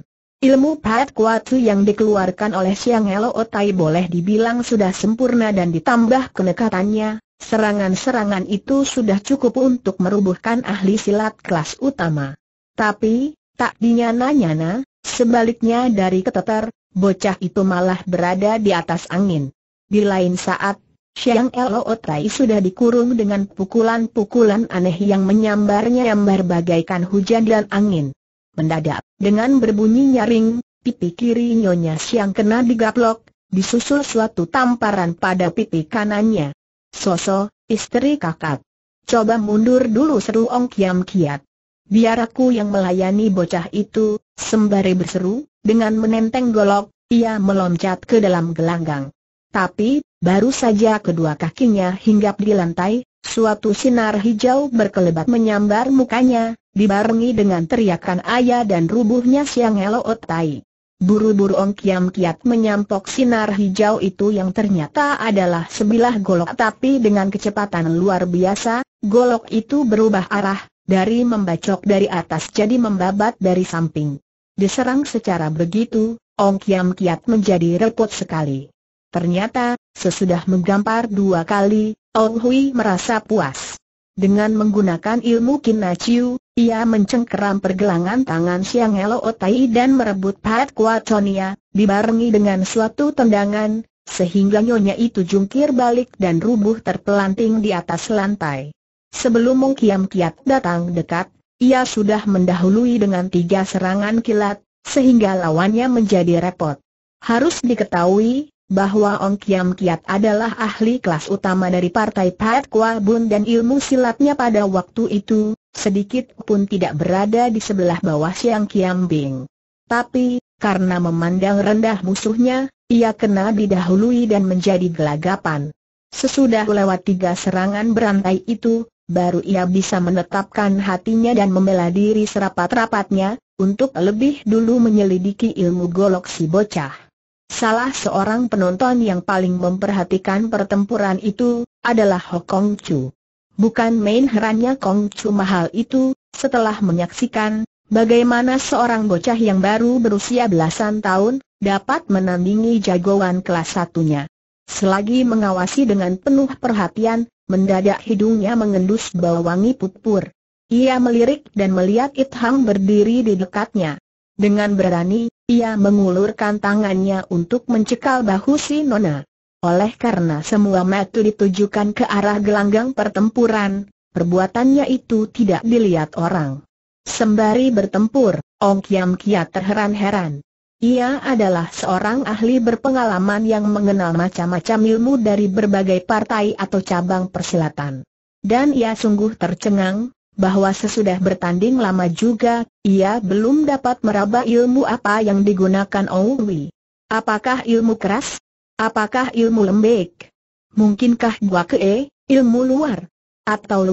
Ilmu Pat Kuatu yang dikeluarkan oleh Siang Elo Otai boleh dibilang sudah sempurna dan ditambah kenekatannya, serangan-serangan itu sudah cukup untuk merubuhkan ahli silat kelas utama. Tapi, tak dinyana-nyana, sebaliknya dari keteter, bocah itu malah berada di atas angin. Di lain saat, Siang Elo Otai sudah dikurung dengan pukulan-pukulan aneh yang menyambar-nyambar bagaikan hujan dan angin. Mendadak, dengan berbunyi nyaring, pipi kiri Nyonya Siang kena digaplok, disusul suatu tamparan pada pipi kanannya. Soso, istri kakak. Coba mundur dulu seru Ong Kiam Kiat. Biar aku yang melayani bocah itu, sembari berseru, dengan menenteng golok, ia meloncat ke dalam gelanggang. Tapi, baru saja kedua kakinya hinggap di lantai, suatu sinar hijau berkelebat menyambar mukanya, dibarengi dengan teriakan ayah dan rubuhnya siang Eloot Tai. Buru-buru Ong Kiam Kiat menyampok sinar hijau itu yang ternyata adalah sebilah golok tapi dengan kecepatan luar biasa, golok itu berubah arah, dari membacok dari atas jadi membabat dari samping. Diserang secara begitu, Ong Kiam Kiat menjadi repot sekali. Ternyata, sesudah menggampar dua kali, Ong Hui merasa puas. Dengan menggunakan ilmu Kinachiu, ia mencengkeram pergelangan tangan Siang Elo Otai dan merebut Pat Kuatonia, dibarengi dengan suatu tendangan, sehingga nyonya itu jungkir balik dan rubuh terpelanting di atas lantai. Sebelum Mong Kiam Kiat datang dekat, ia sudah mendahului dengan tiga serangan kilat, sehingga lawannya menjadi repot. Harus diketahui, bahwa Ong Kiam Kiat adalah ahli kelas utama dari partai Pat Kwa Bun dan ilmu silatnya pada waktu itu, sedikit pun tidak berada di sebelah bawah Siang Kiam Bing. Tapi, karena memandang rendah musuhnya, ia kena didahului dan menjadi gelagapan. Sesudah lewat tiga serangan berantai itu, baru ia bisa menetapkan hatinya dan membela diri serapat-rapatnya, untuk lebih dulu menyelidiki ilmu golok si bocah. Salah seorang penonton yang paling memperhatikan pertempuran itu, adalah Ho Kong Chu. Bukan main herannya Kong Chu mahal itu, setelah menyaksikan, bagaimana seorang bocah yang baru berusia belasan tahun, dapat menandingi jagoan kelas satunya. Selagi mengawasi dengan penuh perhatian, mendadak hidungnya mengendus bau wangi pupur. Ia melirik dan melihat It Hang berdiri di dekatnya. Dengan berani, ia mengulurkan tangannya untuk mencekal bahu si Nona. Oleh karena semua mata ditujukan ke arah gelanggang pertempuran, perbuatannya itu tidak dilihat orang. Sembari bertempur, Ong Kiam Kia terheran-heran. Ia adalah seorang ahli berpengalaman yang mengenal macam-macam ilmu dari berbagai partai atau cabang persilatan. Dan ia sungguh tercengang, bahwa sesudah bertanding lama juga, ia belum dapat meraba ilmu apa yang digunakan Owi. Apakah ilmu keras? Apakah ilmu lembek? Mungkinkah gua ke ilmu luar? Atau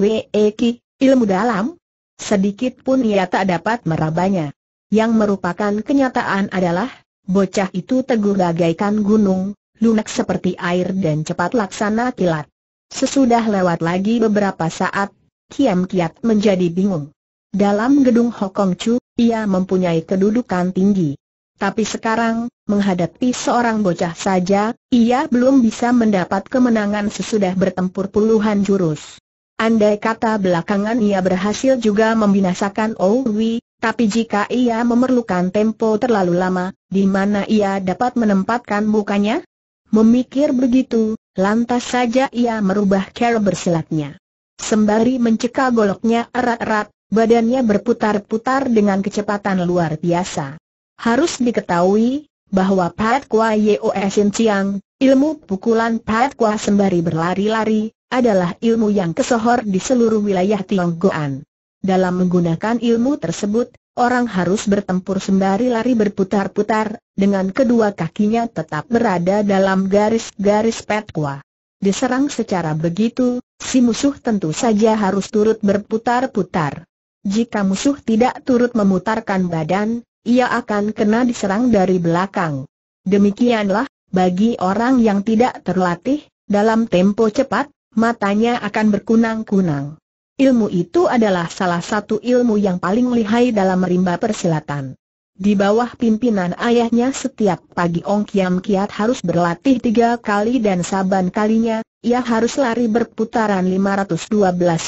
Ki, ilmu dalam? Sedikit pun ia tak dapat merabanya. Yang merupakan kenyataan adalah, bocah itu teguh bagaikan gunung, lunak seperti air dan cepat laksana kilat. Sesudah lewat lagi beberapa saat, Kiam Kiat menjadi bingung. Dalam gedung Hokong Chu, ia mempunyai kedudukan tinggi. Tapi sekarang, menghadapi seorang bocah saja, ia belum bisa mendapat kemenangan sesudah bertempur puluhan jurus. Andai kata belakangan ia berhasil juga membinasakan Owi, tapi jika ia memerlukan tempo terlalu lama, di mana ia dapat menempatkan mukanya? Memikir begitu, lantas saja ia merubah cara bersilatnya. Sembari mencekal goloknya erat-erat, badannya berputar-putar dengan kecepatan luar biasa. Harus diketahui, bahwa Pat Kwa Yeo Sin Chiang, ilmu pukulan Pat Kwa sembari berlari-lari, adalah ilmu yang kesohor di seluruh wilayah Tionggoan. Dalam menggunakan ilmu tersebut, orang harus bertempur sembari lari berputar-putar, dengan kedua kakinya tetap berada dalam garis-garis Pat Kwa. Diserang secara begitu, si musuh tentu saja harus turut berputar-putar. Jika musuh tidak turut memutarkan badan, ia akan kena diserang dari belakang. Demikianlah, bagi orang yang tidak terlatih, dalam tempo cepat, matanya akan berkunang-kunang. Ilmu itu adalah salah satu ilmu yang paling lihai dalam rimba persilatan. Di bawah pimpinan ayahnya setiap pagi Ong Kiam Kiat harus berlatih tiga kali dan saban kalinya, ia harus lari berputaran 512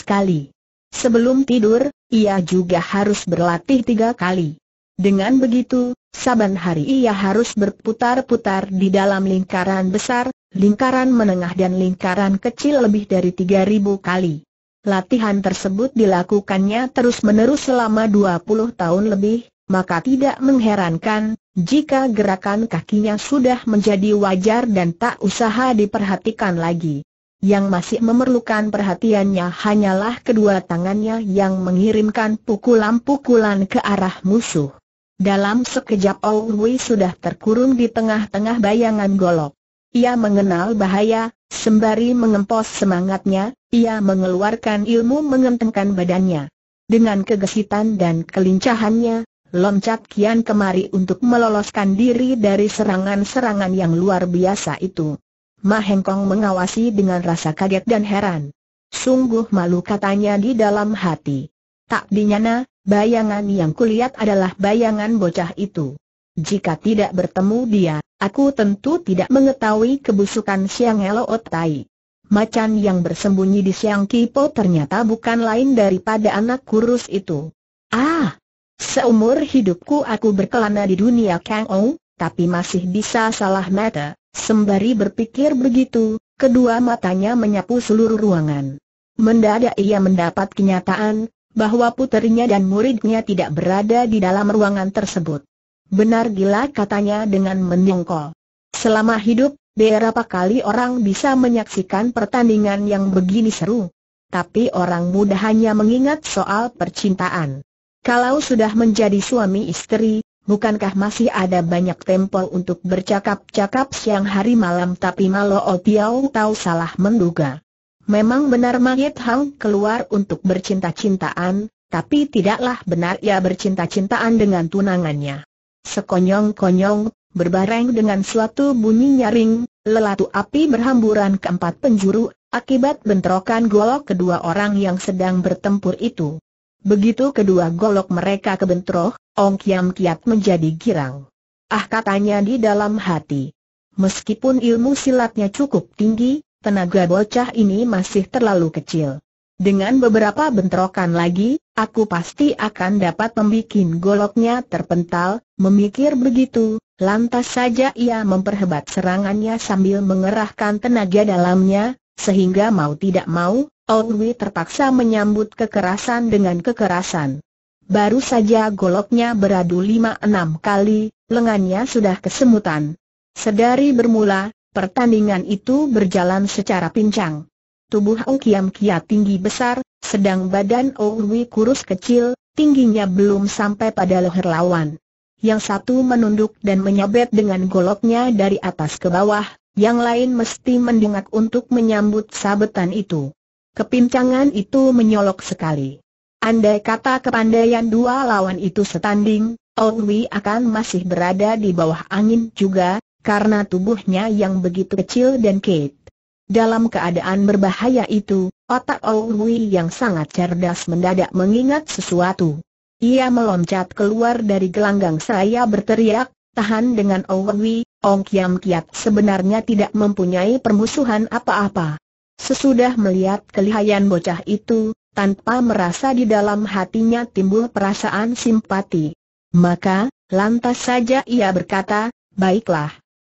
kali. Sebelum tidur, ia juga harus berlatih tiga kali. Dengan begitu, saban hari ia harus berputar-putar di dalam lingkaran besar, lingkaran menengah dan lingkaran kecil lebih dari 3000 kali. Latihan tersebut dilakukannya terus-menerus selama 20 tahun lebih, maka tidak mengherankan, jika gerakan kakinya sudah menjadi wajar dan tak usah diperhatikan lagi. Yang masih memerlukan perhatiannya hanyalah kedua tangannya yang mengirimkan pukulan-pukulan ke arah musuh. Dalam sekejap Owi sudah terkurung di tengah-tengah bayangan golok. Ia mengenal bahaya, sembari mengempos semangatnya, ia mengeluarkan ilmu mengentengkan badannya. Dengan kegesitan dan kelincahannya, loncat kian kemari untuk meloloskan diri dari serangan-serangan yang luar biasa itu. Mahengkong mengawasi dengan rasa kaget dan heran. Sungguh malu katanya di dalam hati. Tak dinyana, Bayangan yang kulihat adalah bayangan bocah itu. Jika tidak bertemu dia, aku tentu tidak mengetahui kebusukan Siang Elo Tai. Macan yang bersembunyi di Siang Kipo ternyata bukan lain daripada anak kurus itu. Ah! Seumur hidupku aku berkelana di dunia Kang Ou, tapi masih bisa salah mata. Sembari berpikir begitu, kedua matanya menyapu seluruh ruangan. Mendadak ia mendapat kenyataan, bahwa puterinya dan muridnya tidak berada di dalam ruangan tersebut. Benar gila katanya dengan menyongkol. Selama hidup, berapa kali orang bisa menyaksikan pertandingan yang begini seru? Tapi orang muda hanya mengingat soal percintaan. Kalau sudah menjadi suami istri, bukankah masih ada banyak tempo untuk bercakap-cakap siang hari malam tapi Malo Otiau tahu salah menduga. Memang benar Mahit Hang keluar untuk bercinta-cintaan, tapi tidaklah benar ia bercinta-cintaan dengan tunangannya. Sekonyong-konyong, berbareng dengan suatu bunyi nyaring, lelatu api berhamburan ke empat penjuru, akibat bentrokan golok kedua orang yang sedang bertempur itu. Begitu kedua golok mereka kebentrok, Ong Kiam Kiat menjadi girang. Ah katanya di dalam hati. Meskipun ilmu silatnya cukup tinggi, tenaga bocah ini masih terlalu kecil. Dengan beberapa bentrokan lagi, aku pasti akan dapat membuat goloknya terpental, memikir begitu, lantas saja ia memperhebat serangannya sambil mengerahkan tenaga dalamnya, sehingga mau tidak mau, Owi terpaksa menyambut kekerasan dengan kekerasan. Baru saja goloknya beradu lima enam kali, lengannya sudah kesemutan. Sedari bermula, Pertandingan itu berjalan secara pincang. Tubuh Ong Kiam Kia tinggi besar, sedang badan Owi kurus kecil, tingginya belum sampai pada leher lawan. Yang satu menunduk dan menyabet dengan goloknya dari atas ke bawah, yang lain mesti mendengak untuk menyambut sabetan itu. Kepincangan itu menyolok sekali. Andai kata kepandaian dua lawan itu setanding, Owi akan masih berada di bawah angin juga, karena tubuhnya yang begitu kecil dan Kate. Dalam keadaan berbahaya itu, otak Owi yang sangat cerdas mendadak mengingat sesuatu. Ia meloncat keluar dari gelanggang saya berteriak, tahan dengan Owi, Ong Kiam Kiat sebenarnya tidak mempunyai permusuhan apa-apa. Sesudah melihat kelihayan bocah itu, tanpa merasa di dalam hatinya timbul perasaan simpati. Maka, lantas saja ia berkata, baiklah,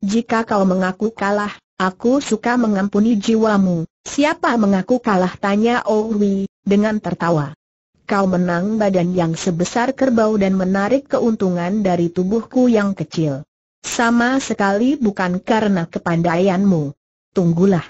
jika kau mengaku kalah, aku suka mengampuni jiwamu. Siapa mengaku kalah? Tanya Owi, dengan tertawa. Kau menang badan yang sebesar kerbau dan menarik keuntungan dari tubuhku yang kecil. Sama sekali bukan karena kepandaianmu. Tunggulah.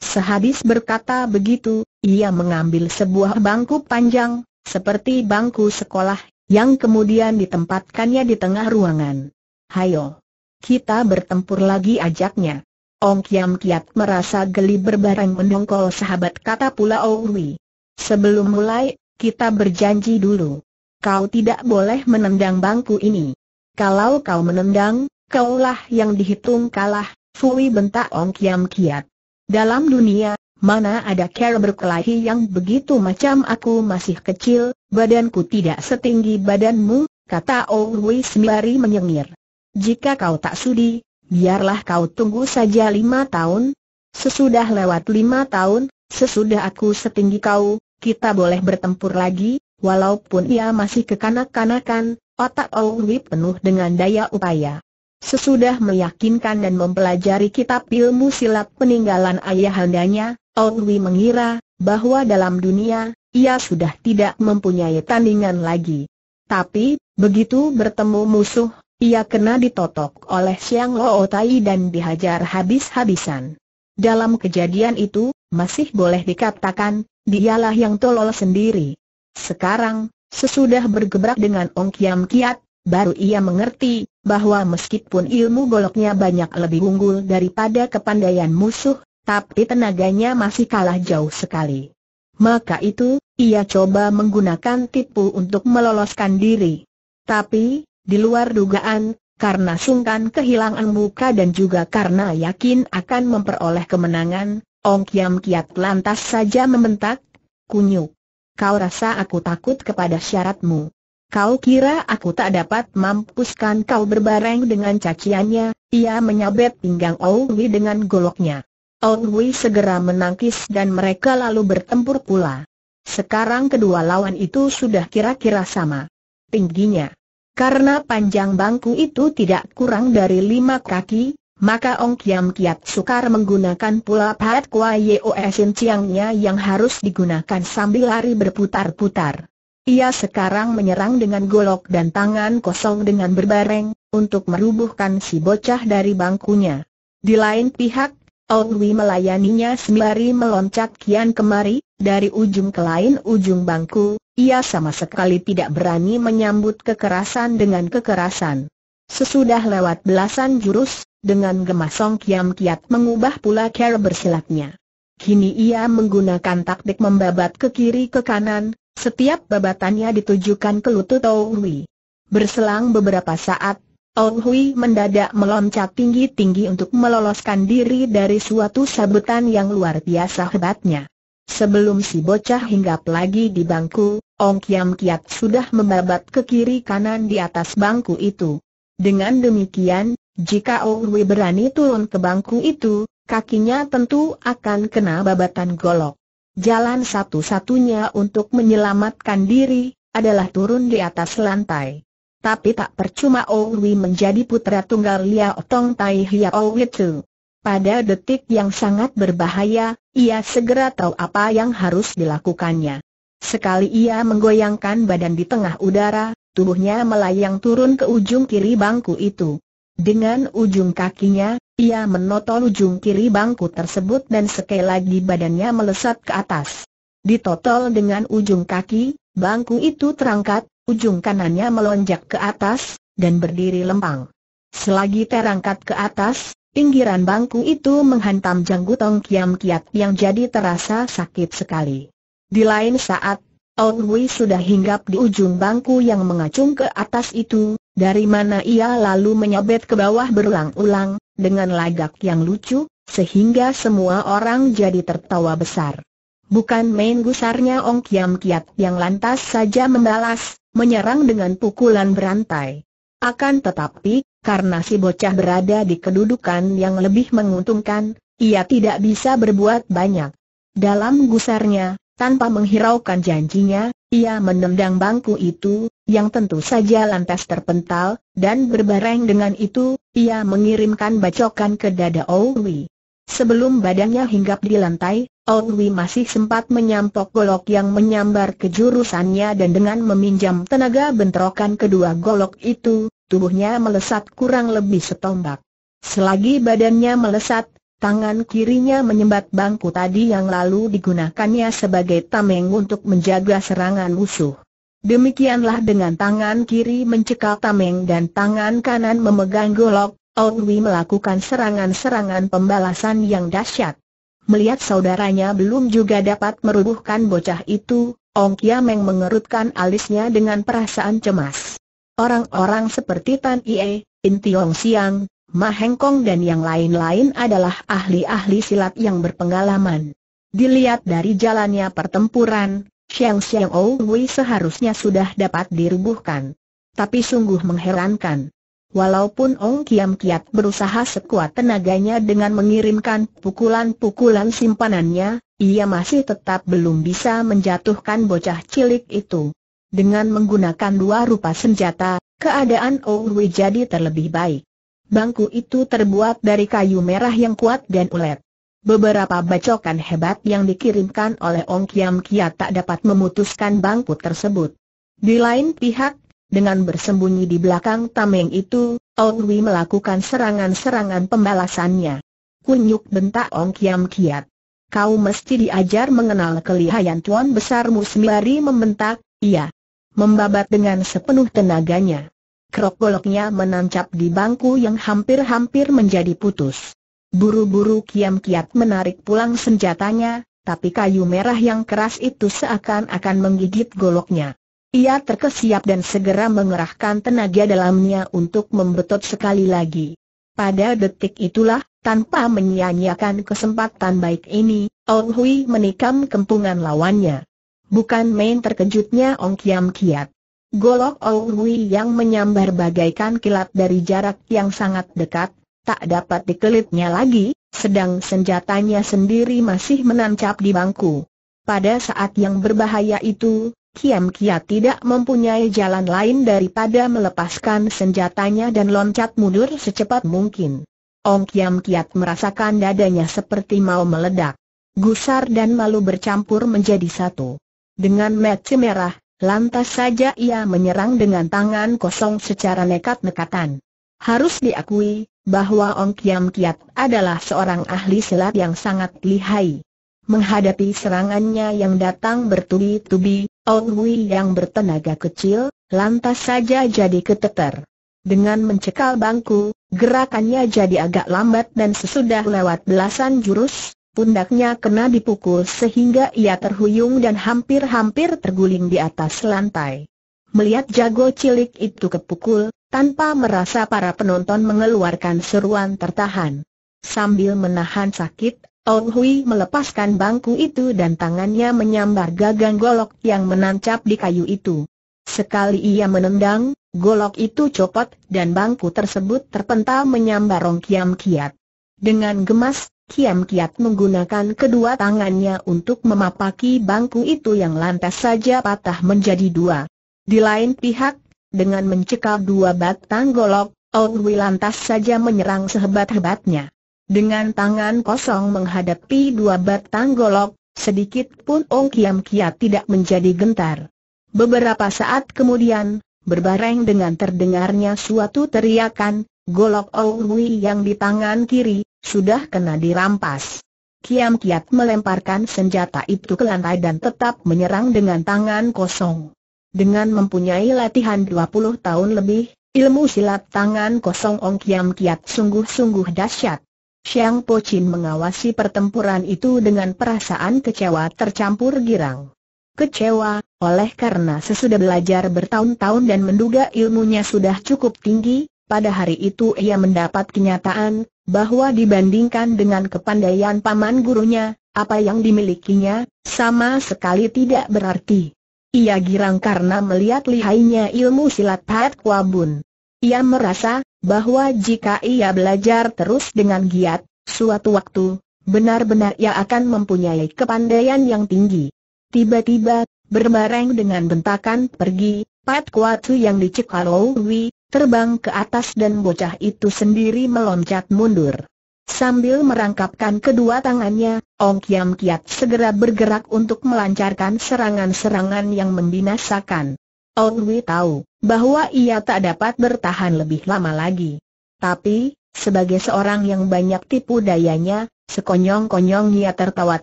Sehabis berkata begitu, ia mengambil sebuah bangku panjang, seperti bangku sekolah, yang kemudian ditempatkannya di tengah ruangan. Hayo! Kita bertempur lagi ajaknya. Ong Kiam Kiat merasa geli berbareng mendongkol sahabat kata pula Owi. Sebelum mulai, kita berjanji dulu. Kau tidak boleh menendang bangku ini. Kalau kau menendang, kaulah yang dihitung kalah, Fui bentak Ong Kiam Kiat. Dalam dunia, Mana ada cara berkelahi yang begitu macam aku masih kecil, badanku tidak setinggi badanmu, kata Owi sembari menyengir. Jika kau tak sudi, biarlah kau tunggu saja lima tahun. Sesudah lewat lima tahun, sesudah aku setinggi kau, kita boleh bertempur lagi, walaupun ia masih kekanak-kanakan, otak Owi penuh dengan daya upaya. Sesudah meyakinkan dan mempelajari kitab ilmu silat peninggalan ayahandanya, Owi mengira bahwa dalam dunia, ia sudah tidak mempunyai tandingan lagi. Tapi, begitu bertemu musuh, ia kena ditotok oleh Siang Lo Tai dan dihajar habis-habisan. Dalam kejadian itu, masih boleh dikatakan, dialah yang tolol sendiri. Sekarang, sesudah bergebrak dengan Ong Kiam Kiat, baru ia mengerti, bahwa meskipun ilmu goloknya banyak lebih unggul daripada kepandaian musuh, tapi tenaganya masih kalah jauh sekali. Maka itu, ia coba menggunakan tipu untuk meloloskan diri. Tapi, di luar dugaan, karena sungkan kehilangan muka dan juga karena yakin akan memperoleh kemenangan, Ong Kiam Kiat lantas saja membentak, kunyuk. Kau rasa aku takut kepada syaratmu. Kau kira aku tak dapat mampuskan kau berbareng dengan caciannya, ia menyabet pinggang Owi dengan goloknya. Ong Wei segera menangkis dan mereka lalu bertempur pula. Sekarang kedua lawan itu sudah kira-kira sama tingginya. Karena panjang bangku itu tidak kurang dari lima kaki, maka Ong Kiam Kiat sukar menggunakan pula Pat Kwa Yeo Sin Chiangnya yang harus digunakan sambil lari berputar-putar. Ia sekarang menyerang dengan golok dan tangan kosong dengan berbareng, untuk merubuhkan si bocah dari bangkunya. Di lain pihak, Ongwi melayaninya sembari meloncat kian kemari, dari ujung ke lain ujung bangku, ia sama sekali tidak berani menyambut kekerasan dengan kekerasan. Sesudah lewat belasan jurus, dengan gemasong Kiam Kiat mengubah pula cara bersilatnya. Kini ia menggunakan taktik membabat ke kiri ke kanan, setiap babatannya ditujukan ke lutut Owi. Berselang beberapa saat, Ong Hui mendadak meloncat tinggi-tinggi untuk meloloskan diri dari suatu sabutan yang luar biasa hebatnya. Sebelum si bocah hinggap lagi di bangku, Ong Kiam Kiat sudah membabat ke kiri kanan di atas bangku itu. Dengan demikian, jika Ong Hui berani turun ke bangku itu, kakinya tentu akan kena babatan golok. Jalan satu-satunya untuk menyelamatkan diri, adalah turun di atas lantai. Tapi tak percuma Owi menjadi putra tunggal Liao Tong Tai Hiao itu. Pada detik yang sangat berbahaya, ia segera tahu apa yang harus dilakukannya. Sekali ia menggoyangkan badan di tengah udara, tubuhnya melayang turun ke ujung kiri bangku itu. Dengan ujung kakinya, ia menotol ujung kiri bangku tersebut dan sekali lagi badannya melesat ke atas. Ditotol dengan ujung kaki, bangku itu terangkat, ujung kanannya melonjak ke atas, dan berdiri lempang. Selagi terangkat ke atas, pinggiran bangku itu menghantam janggut Ong Kiam Kiat yang jadi terasa sakit sekali. Di lain saat, Ong Hui sudah hinggap di ujung bangku yang mengacung ke atas itu, dari mana ia lalu menyabet ke bawah berulang-ulang, dengan lagak yang lucu, sehingga semua orang jadi tertawa besar. Bukan main gusarnya Ong Kiam Kiat yang lantas saja membalas, menyerang dengan pukulan berantai. Akan tetapi, karena si bocah berada di kedudukan yang lebih menguntungkan, ia tidak bisa berbuat banyak. Dalam gusarnya, tanpa menghiraukan janjinya, ia menendang bangku itu, yang tentu saja lantas terpental, dan berbareng dengan itu, ia mengirimkan bacokan ke dada Owi. Sebelum badannya hinggap di lantai, Owi masih sempat menyampok golok yang menyambar ke jurusannya dan dengan meminjam tenaga bentrokan kedua golok itu, tubuhnya melesat kurang lebih setombak. Selagi badannya melesat, tangan kirinya menyembat bangku tadi yang lalu digunakannya sebagai tameng untuk menjaga serangan musuh. Demikianlah dengan tangan kiri mencekal tameng dan tangan kanan memegang golok, Ong Wei melakukan serangan-serangan pembalasan yang dahsyat. Melihat saudaranya belum juga dapat merubuhkan bocah itu, Ong Kiameng mengerutkan alisnya dengan perasaan cemas. Orang-orang seperti Tan Ie, In Tiong Siang, Ma Heng Kong dan yang lain-lain adalah ahli-ahli silat yang berpengalaman. Dilihat dari jalannya pertempuran, Xiang Xiang Hui seharusnya sudah dapat dirubuhkan. Tapi sungguh mengherankan. Walaupun Ong Kiam Kiat berusaha sekuat tenaganya dengan mengirimkan pukulan-pukulan simpanannya, ia masih tetap belum bisa menjatuhkan bocah cilik itu. Dengan menggunakan dua rupa senjata, keadaan Ou Hui jadi terlebih baik. Bangku itu terbuat dari kayu merah yang kuat dan ulet. Beberapa bacokan hebat yang dikirimkan oleh Ong Kiam Kia tak dapat memutuskan bangku tersebut. Di lain pihak, dengan bersembunyi di belakang tameng itu, Ong Hui melakukan serangan-serangan pembalasannya. Kunyuk bentak Ong Kiam Kiat. Kau mesti diajar mengenal kelihayan tuan besarmu sembari membentak, iya. Membabat dengan sepenuh tenaganya. Krok goloknya menancap di bangku yang hampir-hampir menjadi putus. Buru-buru Kiam Kiat menarik pulang senjatanya, tapi kayu merah yang keras itu seakan-akan menggigit goloknya. Ia terkesiap dan segera mengerahkan tenaga dalamnya untuk membetot sekali lagi. Pada detik itulah, tanpa menyia-nyiakan kesempatan baik ini, Ong Hui menikam kempungan lawannya. Bukan main terkejutnya Ong Kiam Kiat. Golok Hui yang menyambar bagaikan kilat dari jarak yang sangat dekat, tak dapat dikelitnya lagi, sedang senjatanya sendiri masih menancap di bangku. Pada saat yang berbahaya itu, Kiam Kia tidak mempunyai jalan lain daripada melepaskan senjatanya dan loncat mundur secepat mungkin. Ong Kiam Kiat merasakan dadanya seperti mau meledak. Gusar dan malu bercampur menjadi satu. Dengan mata merah, lantas saja ia menyerang dengan tangan kosong secara nekat-nekatan. Harus diakui, bahwa Ong Kiam Kiat adalah seorang ahli silat yang sangat lihai. Menghadapi serangannya yang datang bertubi-tubi, Ong Hui yang bertenaga kecil, lantas saja jadi keteter. Dengan mencekal bangku, gerakannya jadi agak lambat dan sesudah lewat belasan jurus, pundaknya kena dipukul sehingga ia terhuyung dan hampir-hampir terguling di atas lantai. Melihat jago cilik itu kepukul, tanpa merasa para penonton mengeluarkan seruan tertahan. Sambil menahan sakit, Ong Hui melepaskan bangku itu dan tangannya menyambar gagang golok yang menancap di kayu itu. Sekali ia menendang, golok itu copot dan bangku tersebut terpental menyambar Ong Kiam Kiat. Dengan gemas, Kiam Kiat menggunakan kedua tangannya untuk memapaki bangku itu yang lantas saja patah menjadi dua. Di lain pihak, dengan mencekal dua batang golok, Ong lantas saja menyerang sehebat-hebatnya. Dengan tangan kosong menghadapi dua batang golok, sedikit pun Ong Kiam Kia tidak menjadi gentar. Beberapa saat kemudian, berbareng dengan terdengarnya suatu teriakan, golok Ong yang di tangan kiri, sudah kena dirampas. Kiam Kiat melemparkan senjata itu ke lantai dan tetap menyerang dengan tangan kosong. Dengan mempunyai latihan 20 tahun lebih, ilmu silat tangan kosong Ong Kiam Kiat sungguh-sungguh dahsyat. Xiang Po Chin mengawasi pertempuran itu dengan perasaan kecewa tercampur girang. Kecewa, oleh karena sesudah belajar bertahun-tahun dan menduga ilmunya sudah cukup tinggi, pada hari itu ia mendapat kenyataan, bahwa dibandingkan dengan kepandaian paman gurunya, apa yang dimilikinya, sama sekali tidak berarti. Ia girang karena melihat lihainya ilmu silat Pat Kwabun. Ia merasa, bahwa jika ia belajar terus dengan giat, suatu waktu, benar-benar ia akan mempunyai kepandaian yang tinggi. Tiba-tiba, berbareng dengan bentakan pergi, Pat Kwatu yang dicekal Wi, terbang ke atas dan bocah itu sendiri meloncat mundur. Sambil merangkapkan kedua tangannya, Ong Kiam Kiat segera bergerak untuk melancarkan serangan-serangan yang membinasakan. Ong Hui tahu bahwa ia tak dapat bertahan lebih lama lagi. Tapi, sebagai seorang yang banyak tipu dayanya, sekonyong-konyong ia tertawa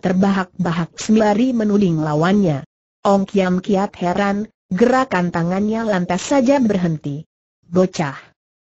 terbahak-bahak sembari menuding lawannya. Ong Kiam Kiat heran, gerakan tangannya lantas saja berhenti. Bocah!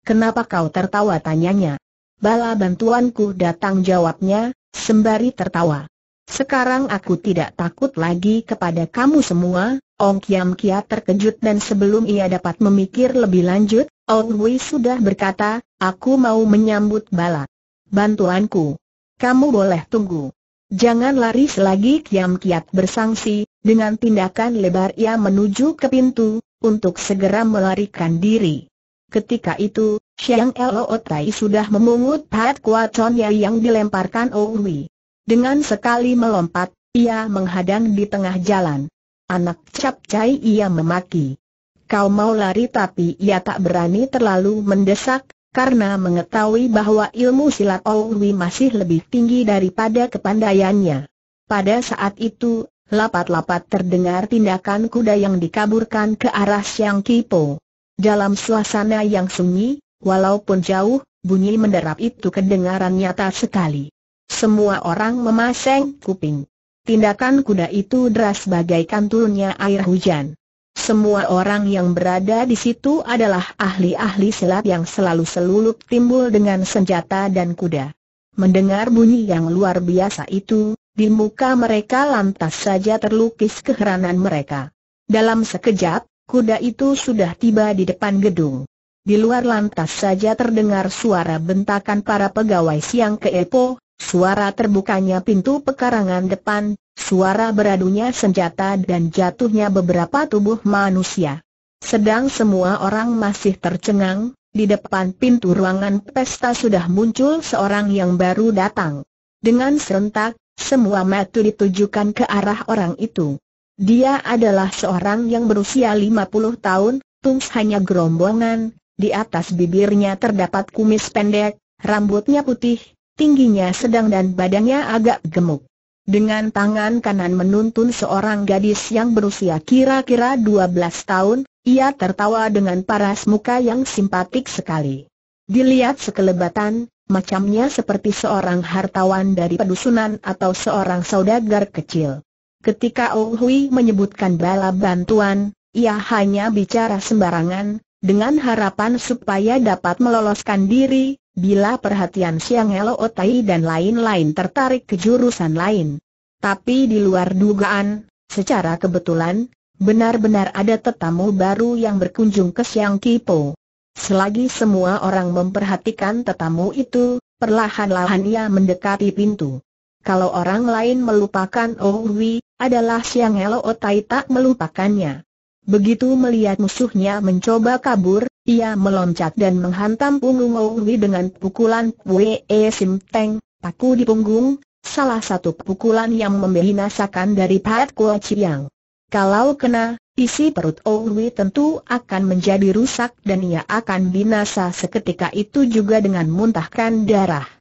Kenapa kau tertawa tanyanya? Bala bantuanku datang jawabnya, sembari tertawa. Sekarang aku tidak takut lagi kepada kamu semua, Ong Kiam Kia terkejut dan sebelum ia dapat memikir lebih lanjut, Ong Hui sudah berkata, aku mau menyambut bala bantuanku. Kamu boleh tunggu. Jangan lari selagi Kiam Kiat bersangsi, dengan tindakan lebar ia menuju ke pintu, untuk segera melarikan diri. Ketika itu, Xiang Elootai sudah memungut Pat Kuaconnya yang dilemparkan Owi. Dengan sekali melompat, ia menghadang di tengah jalan. Anak Cap Cai ia memaki. Kau mau lari tapi ia tak berani terlalu mendesak, karena mengetahui bahwa ilmu silat Owi masih lebih tinggi daripada kepandaiannya. Pada saat itu, lapat-lapat terdengar tindakan kuda yang dikaburkan ke arah Siang Kipo. Dalam suasana yang sunyi, walaupun jauh, bunyi menderap itu kedengaran nyata sekali. Semua orang memasang kuping. Tindakan kuda itu deras bagaikan turunnya air hujan. Semua orang yang berada di situ adalah ahli-ahli silat yang selalu selulup timbul dengan senjata dan kuda. Mendengar bunyi yang luar biasa itu, di muka mereka lantas saja terlukis keheranan mereka. Dalam sekejap, kuda itu sudah tiba di depan gedung. Di luar lantas saja terdengar suara bentakan para pegawai siang keepo, suara terbukanya pintu pekarangan depan, suara beradunya senjata dan jatuhnya beberapa tubuh manusia. Sedang semua orang masih tercengang, di depan pintu ruangan pesta sudah muncul seorang yang baru datang. Dengan serentak, semua mata ditujukan ke arah orang itu. Dia adalah seorang yang berusia 50 tahun, tungs hanya gerombongan, di atas bibirnya terdapat kumis pendek, rambutnya putih, tingginya sedang dan badannya agak gemuk. Dengan tangan kanan menuntun seorang gadis yang berusia kira-kira 12 tahun, ia tertawa dengan paras muka yang simpatik sekali. Dilihat sekelebatan, macamnya seperti seorang hartawan dari pedusunan atau seorang saudagar kecil. Ketika Oh Hui menyebutkan bala bantuan, ia hanya bicara sembarangan, dengan harapan supaya dapat meloloskan diri, bila perhatian Siang Elo Otai dan lain-lain tertarik ke jurusan lain. Tapi di luar dugaan, secara kebetulan, benar-benar ada tetamu baru yang berkunjung ke Siang Kipo. Selagi semua orang memperhatikan tetamu itu, perlahan-lahan ia mendekati pintu. Kalau orang lain melupakan Oh Wi, adalah Siang Elo Otai tak melupakannya. Begitu melihat musuhnya mencoba kabur, ia meloncat dan menghantam punggung Owi dengan pukulan Wee Sim Teng, paku di punggung, salah satu pukulan yang membinasakan dari Pat Kuo Chiang. Kalau kena, isi perut Owi tentu akan menjadi rusak dan ia akan binasa seketika itu juga dengan muntahkan darah.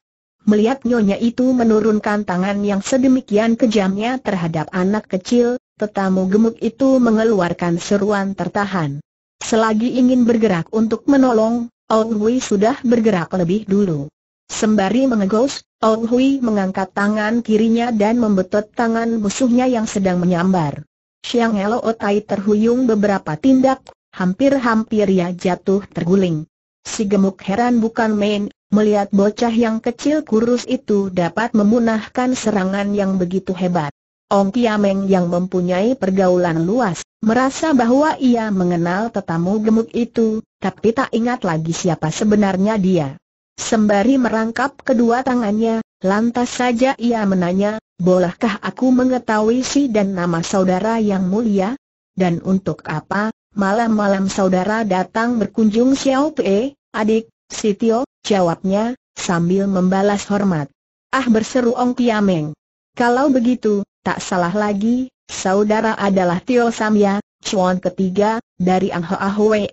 Melihat nyonya itu menurunkan tangan yang sedemikian kejamnya terhadap anak kecil, tetamu gemuk itu mengeluarkan seruan tertahan. Selagi ingin bergerak untuk menolong, Ong Hui sudah bergerak lebih dulu. Sembari mengegos, Ong Hui mengangkat tangan kirinya dan membetot tangan musuhnya yang sedang menyambar. Xiang Elo Otai terhuyung beberapa tindak, hampir-hampir ia jatuh terguling. Si gemuk heran bukan main, melihat bocah yang kecil kurus itu dapat memunahkan serangan yang begitu hebat. Ong Kiameng yang mempunyai pergaulan luas, merasa bahwa ia mengenal tetamu gemuk itu, tapi tak ingat lagi siapa sebenarnya dia. Sembari merangkap kedua tangannya, lantas saja ia menanya, bolehkah aku mengetahui si dan nama saudara yang mulia? Dan untuk apa, malam-malam saudara datang berkunjung Xiao Pe, adik, Sitio, jawabnya, sambil membalas hormat. Ah berseru Ong Kiameng. Kalau begitu, tak salah lagi, saudara adalah Tio Samya, Chuan ketiga, dari Ang Hoa Hwe,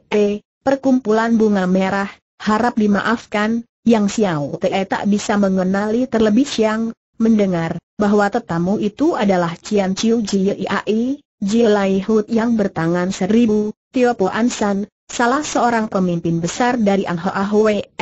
perkumpulan bunga merah, harap dimaafkan, yang Xiao Te tak bisa mengenali terlebih siang, mendengar, bahwa tetamu itu adalah Cian Chiu Ji Ai, Ji Lai Hut yang bertangan seribu, Tio Po San, salah seorang pemimpin besar dari Ang Hoa Hwe,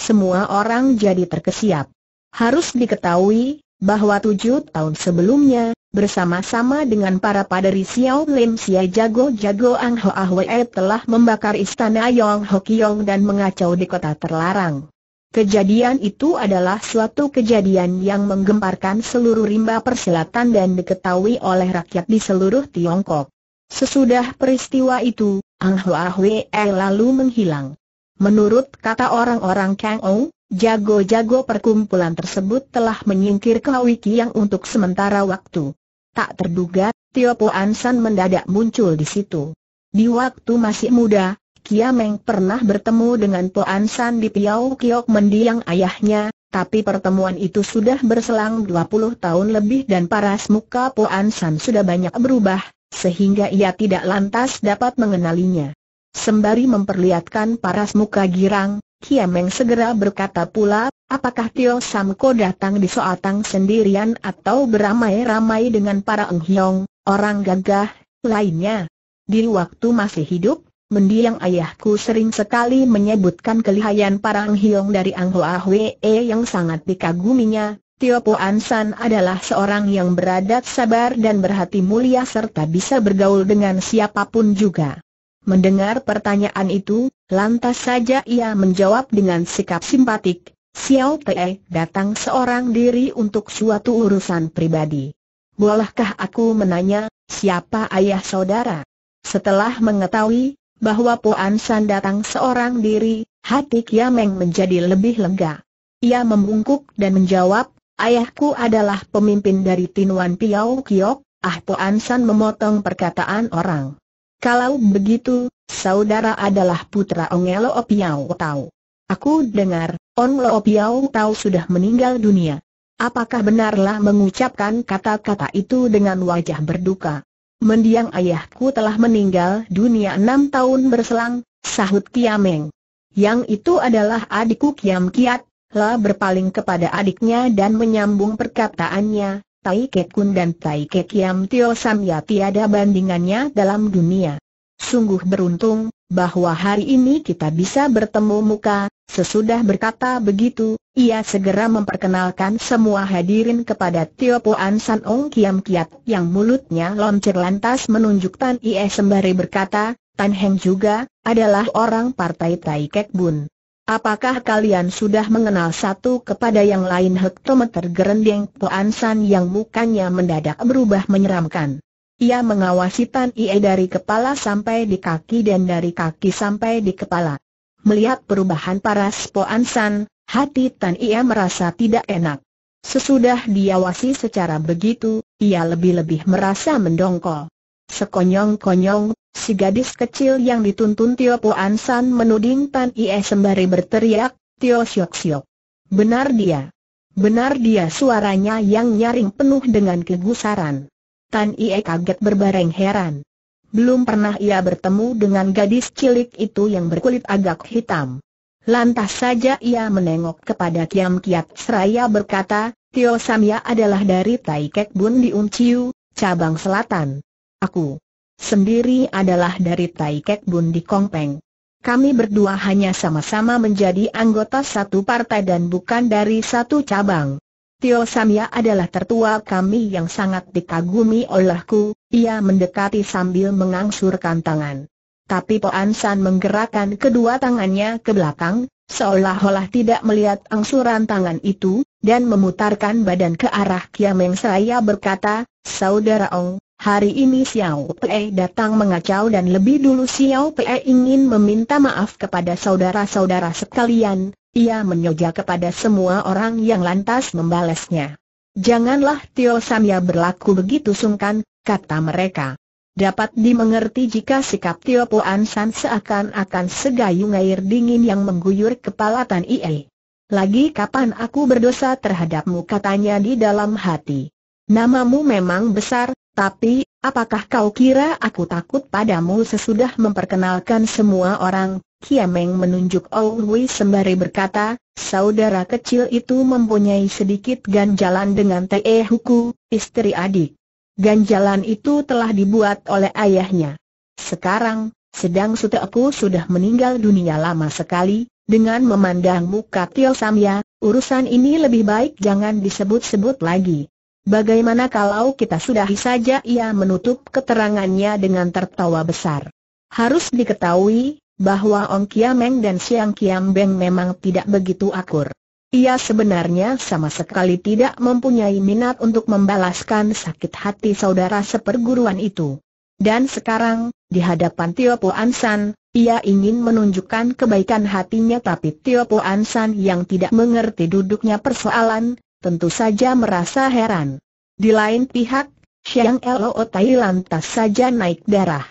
semua orang jadi terkesiap. Harus diketahui, bahwa tujuh tahun sebelumnya, bersama-sama dengan para paderi Xiao Lim Sia jago-jago Ang Hoa Hwe telah membakar istana Yong Ho Kiong dan mengacau di kota terlarang. Kejadian itu adalah suatu kejadian yang menggemparkan seluruh rimba persilatan dan diketahui oleh rakyat di seluruh Tiongkok. Sesudah peristiwa itu, Ang Hoa Hwe lalu menghilang. Menurut kata orang-orang Kang Ou, jago-jago perkumpulan tersebut telah menyingkir ke Wiki yang untuk sementara waktu. Tak terduga, Tio Po Ansan mendadak muncul di situ. Di waktu masih muda, Kia Meng pernah bertemu dengan Po Ansan di Piau Kiok mendiang ayahnya, tapi pertemuan itu sudah berselang 20 tahun lebih dan paras muka Po Ansan sudah banyak berubah, sehingga ia tidak lantas dapat mengenalinya. Sembari memperlihatkan paras muka girang, Kiameng segera berkata pula, apakah Tio Samko datang di Soatang sendirian atau beramai-ramai dengan para Enghyong, orang gagah, lainnya? Di waktu masih hidup, mendiang ayahku sering sekali menyebutkan kelihayan para Enghyong dari Anghoa Hwe yang sangat dikaguminya. Tio Po Ansan adalah seorang yang beradat sabar dan berhati mulia serta bisa bergaul dengan siapa pun juga. Mendengar pertanyaan itu, lantas saja ia menjawab dengan sikap simpatik, Xiao Pei datang seorang diri untuk suatu urusan pribadi. Bolehkah aku menanya, siapa ayah saudara? Setelah mengetahui bahwa Po San datang seorang diri, hati Kiameng menjadi lebih lega. Ia membungkuk dan menjawab, ayahku adalah pemimpin dari Tinuan Piao Kiok, ah Po San memotong perkataan orang. Kalau begitu, saudara adalah putra Ong Lo Piao Tau. Aku dengar, Ong Lo Piao Tau sudah meninggal dunia. Apakah benarlah mengucapkan kata-kata itu dengan wajah berduka? Mendiang ayahku telah meninggal dunia enam tahun berselang, sahut Kiameng. Yang itu adalah adikku Kiam Kiat, lah berpaling kepada adiknya dan menyambung perkataannya, Tai Kek Kun dan Tai Kek Kiam Tio Sam ya tiada bandingannya dalam dunia. Sungguh beruntung, bahwa hari ini kita bisa bertemu muka, sesudah berkata begitu, ia segera memperkenalkan semua hadirin kepada Tio Po An San Ong Kiam Kiat yang mulutnya loncer lantas menunjuk Tan Ie sembari berkata, Tan Heng juga, adalah orang partai Tai Kek Bun. Apakah kalian sudah mengenal satu kepada yang lain hektometer gerendeng Po San yang mukanya mendadak berubah menyeramkan. Ia mengawasi Tan Ie dari kepala sampai di kaki dan dari kaki sampai di kepala. Melihat perubahan paras Po San, hati Tan Ie merasa tidak enak. Sesudah diawasi secara begitu, ia lebih-lebih merasa mendongkol. Sekonyong-konyong, Si gadis kecil yang dituntun Tio Po San menuding Tan Ie sembari berteriak, Tio Siok Siok. Benar dia. Benar dia suaranya yang nyaring penuh dengan kegusaran. Tan Ie kaget berbareng heran. Belum pernah ia bertemu dengan gadis cilik itu yang berkulit agak hitam. Lantas saja ia menengok kepada Kiam Kiat seraya berkata, Tio Samya adalah dari Tai Kek Bun di Unciu, cabang selatan. Aku sendiri adalah dari Tai Kek Bun di Kongpeng. Kami berdua hanya sama-sama menjadi anggota satu partai dan bukan dari satu cabang. Tio Samya adalah tertua kami yang sangat dikagumi olehku, ia mendekati sambil mengangsurkan tangan. Tapi Po San menggerakkan kedua tangannya ke belakang, seolah-olah tidak melihat angsuran tangan itu, dan memutarkan badan ke arah Kiameng seraya berkata, Saudara Ong, Hari ini Xiao Pei datang mengacau dan lebih dulu Xiao Pei ingin meminta maaf kepada saudara-saudara sekalian, ia menyoja kepada semua orang yang lantas membalasnya. Janganlah Tio Samya berlaku begitu sungkan, kata mereka. Dapat dimengerti jika sikap Tio Po San seakan-akan segayung air dingin yang mengguyur kepala Tan Ie. Lagi kapan aku berdosa terhadapmu katanya di dalam hati. Namamu memang besar, tapi, apakah kau kira aku takut padamu sesudah memperkenalkan semua orang? Kiameng menunjuk Ong Hui sembari berkata, saudara kecil itu mempunyai sedikit ganjalan dengan Te Huku, istri adik. Ganjalan itu telah dibuat oleh ayahnya. Sekarang, sedang suteku sudah meninggal dunia lama sekali, dengan memandang muka Tio Samya, urusan ini lebih baik jangan disebut-sebut lagi. Bagaimana kalau kita sudahi saja ia menutup keterangannya dengan tertawa besar. Harus diketahui, bahwa Ong Kiameng dan Siang Kiam Beng memang tidak begitu akur. Ia sebenarnya sama sekali tidak mempunyai minat untuk membalaskan sakit hati saudara seperguruan itu. Dan sekarang, di hadapan Tio Po Ansan, Ia ingin menunjukkan kebaikan hatinya tapi Tio Po San yang tidak mengerti duduknya persoalan, tentu saja merasa heran. Di lain pihak, Xiang Lo Tai lantas saja naik darah.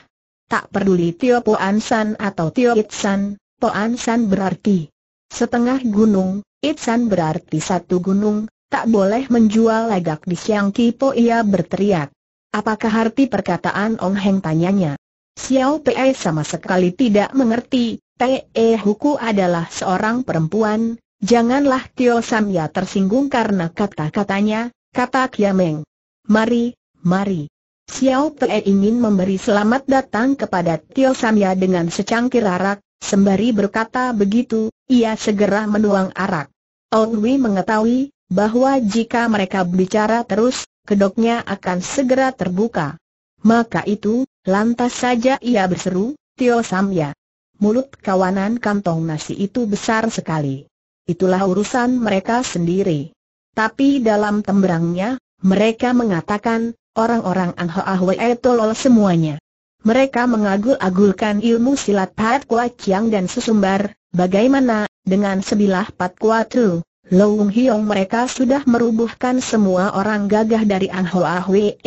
Tak peduli Tio Po San atau Tio Itsan, Po San berarti setengah gunung, Itsan berarti satu gunung, tak boleh menjual lagak di Siang Kipo ia berteriak. Apakah arti perkataan Ong Heng tanyanya? Xiao Pei sama sekali tidak mengerti, Pei Huku adalah seorang perempuan, janganlah Tio Samya tersinggung karena kata-katanya, kata Kiameng. Mari, mari. Xiao Pei ingin memberi selamat datang kepada Tio Samya dengan secangkir arak, sembari berkata begitu, ia segera menuang arak. Ong Wei mengetahui, bahwa jika mereka bicara terus, kedoknya akan segera terbuka. Maka itu, lantas saja ia berseru, Tio Samya. Mulut kawanan kantong nasi itu besar sekali. Itulah urusan mereka sendiri. Tapi dalam temberangnya, mereka mengatakan, orang-orang Angho Ahwe tolol semuanya. Mereka mengagul-agulkan ilmu silat Pat Kuat Chiang dan sesumbar, bagaimana, dengan sebilah Pat Kuat Tu, Loung Hiong mereka sudah merubuhkan semua orang gagah dari Angho Ahwe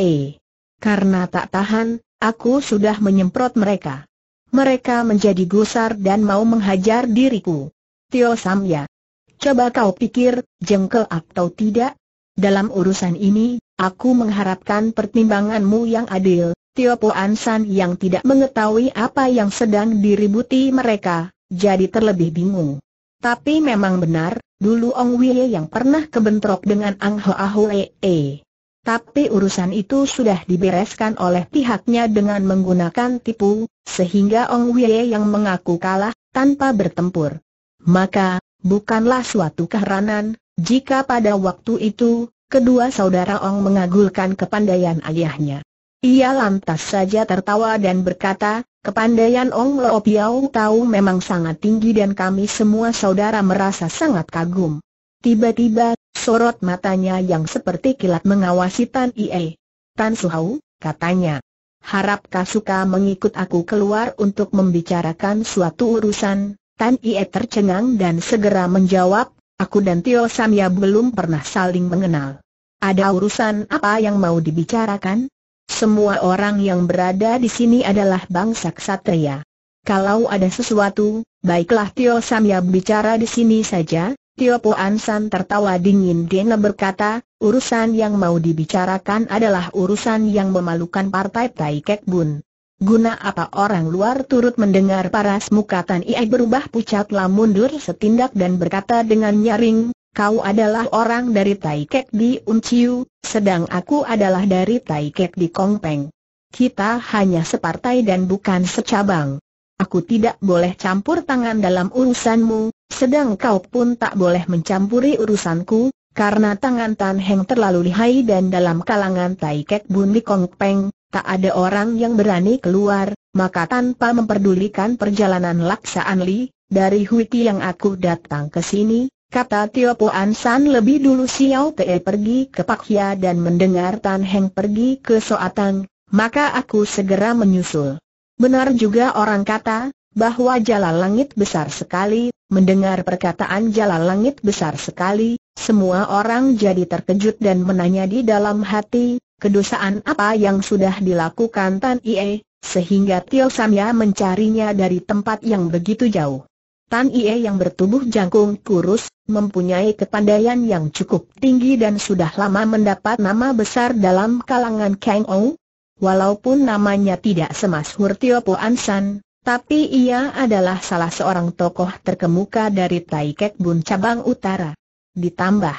karena tak tahan, aku sudah menyemprot mereka. Mereka menjadi gusar dan mau menghajar diriku. Tio Samya. Coba kau pikir, jengkel atau tidak? Dalam urusan ini, aku mengharapkan pertimbanganmu yang adil. Tio Po San yang tidak mengetahui apa yang sedang diributi mereka, jadi terlebih bingung. Tapi memang benar, dulu Ong Wei yang pernah kebentrok dengan Ang Hoa Hue. Tapi urusan itu sudah dibereskan oleh pihaknya dengan menggunakan tipu, sehingga Ong Wei yang mengaku kalah, tanpa bertempur. Maka, bukanlah suatu keheranan, jika pada waktu itu, kedua saudara Ong mengagulkan kepandaian ayahnya. Ia lantas saja tertawa dan berkata, kepandaian Ong Lo Piao tahu memang sangat tinggi dan kami semua saudara merasa sangat kagum. Tiba-tiba, sorot matanya yang seperti kilat mengawasi Tan Ie. Tan Suhau, katanya. Harapkah suka mengikut aku keluar untuk membicarakan suatu urusan? Tan Ie tercengang dan segera menjawab, aku dan Tio Samya belum pernah saling mengenal. Ada urusan apa yang mau dibicarakan? Semua orang yang berada di sini adalah bangsa ksatria. Kalau ada sesuatu, baiklah Tio Samya bicara di sini saja, Tio Po San tertawa dingin Dena berkata, urusan yang mau dibicarakan adalah urusan yang memalukan partai Tai Kek Bun. Guna apa orang luar turut mendengar paras muka Tan Iai berubah pucatlah mundur setindak dan berkata dengan nyaring, kau adalah orang dari Tai Kek di Unciu, sedang aku adalah dari Tai Kek di Kongpeng. Kita hanya separtai dan bukan secabang. Aku tidak boleh campur tangan dalam urusanmu, sedang kau pun tak boleh mencampuri urusanku, karena tangan Tan Heng terlalu lihai dan dalam kalangan Tai Kek Bun di Kong Peng, tak ada orang yang berani keluar, maka tanpa memperdulikan perjalanan Laksaan Li, dari Huiki yang aku datang ke sini, kata Tio Po San lebih dulu Xiao Te pergi ke Pakhia dan mendengar Tan Heng pergi ke Soatang, maka aku segera menyusul. Benar juga orang kata, bahwa jala langit besar sekali, mendengar perkataan jala langit besar sekali, semua orang jadi terkejut dan menanya di dalam hati, kedosaan apa yang sudah dilakukan Tan Ie, sehingga Tio Samya mencarinya dari tempat yang begitu jauh. Tan Ie yang bertubuh jangkung kurus, mempunyai kepandaian yang cukup tinggi dan sudah lama mendapat nama besar dalam kalangan Kang Ou. Walaupun namanya tidak semasyhur Tio Po San, tapi ia adalah salah seorang tokoh terkemuka dari Tai Kek Bun cabang utara. Ditambah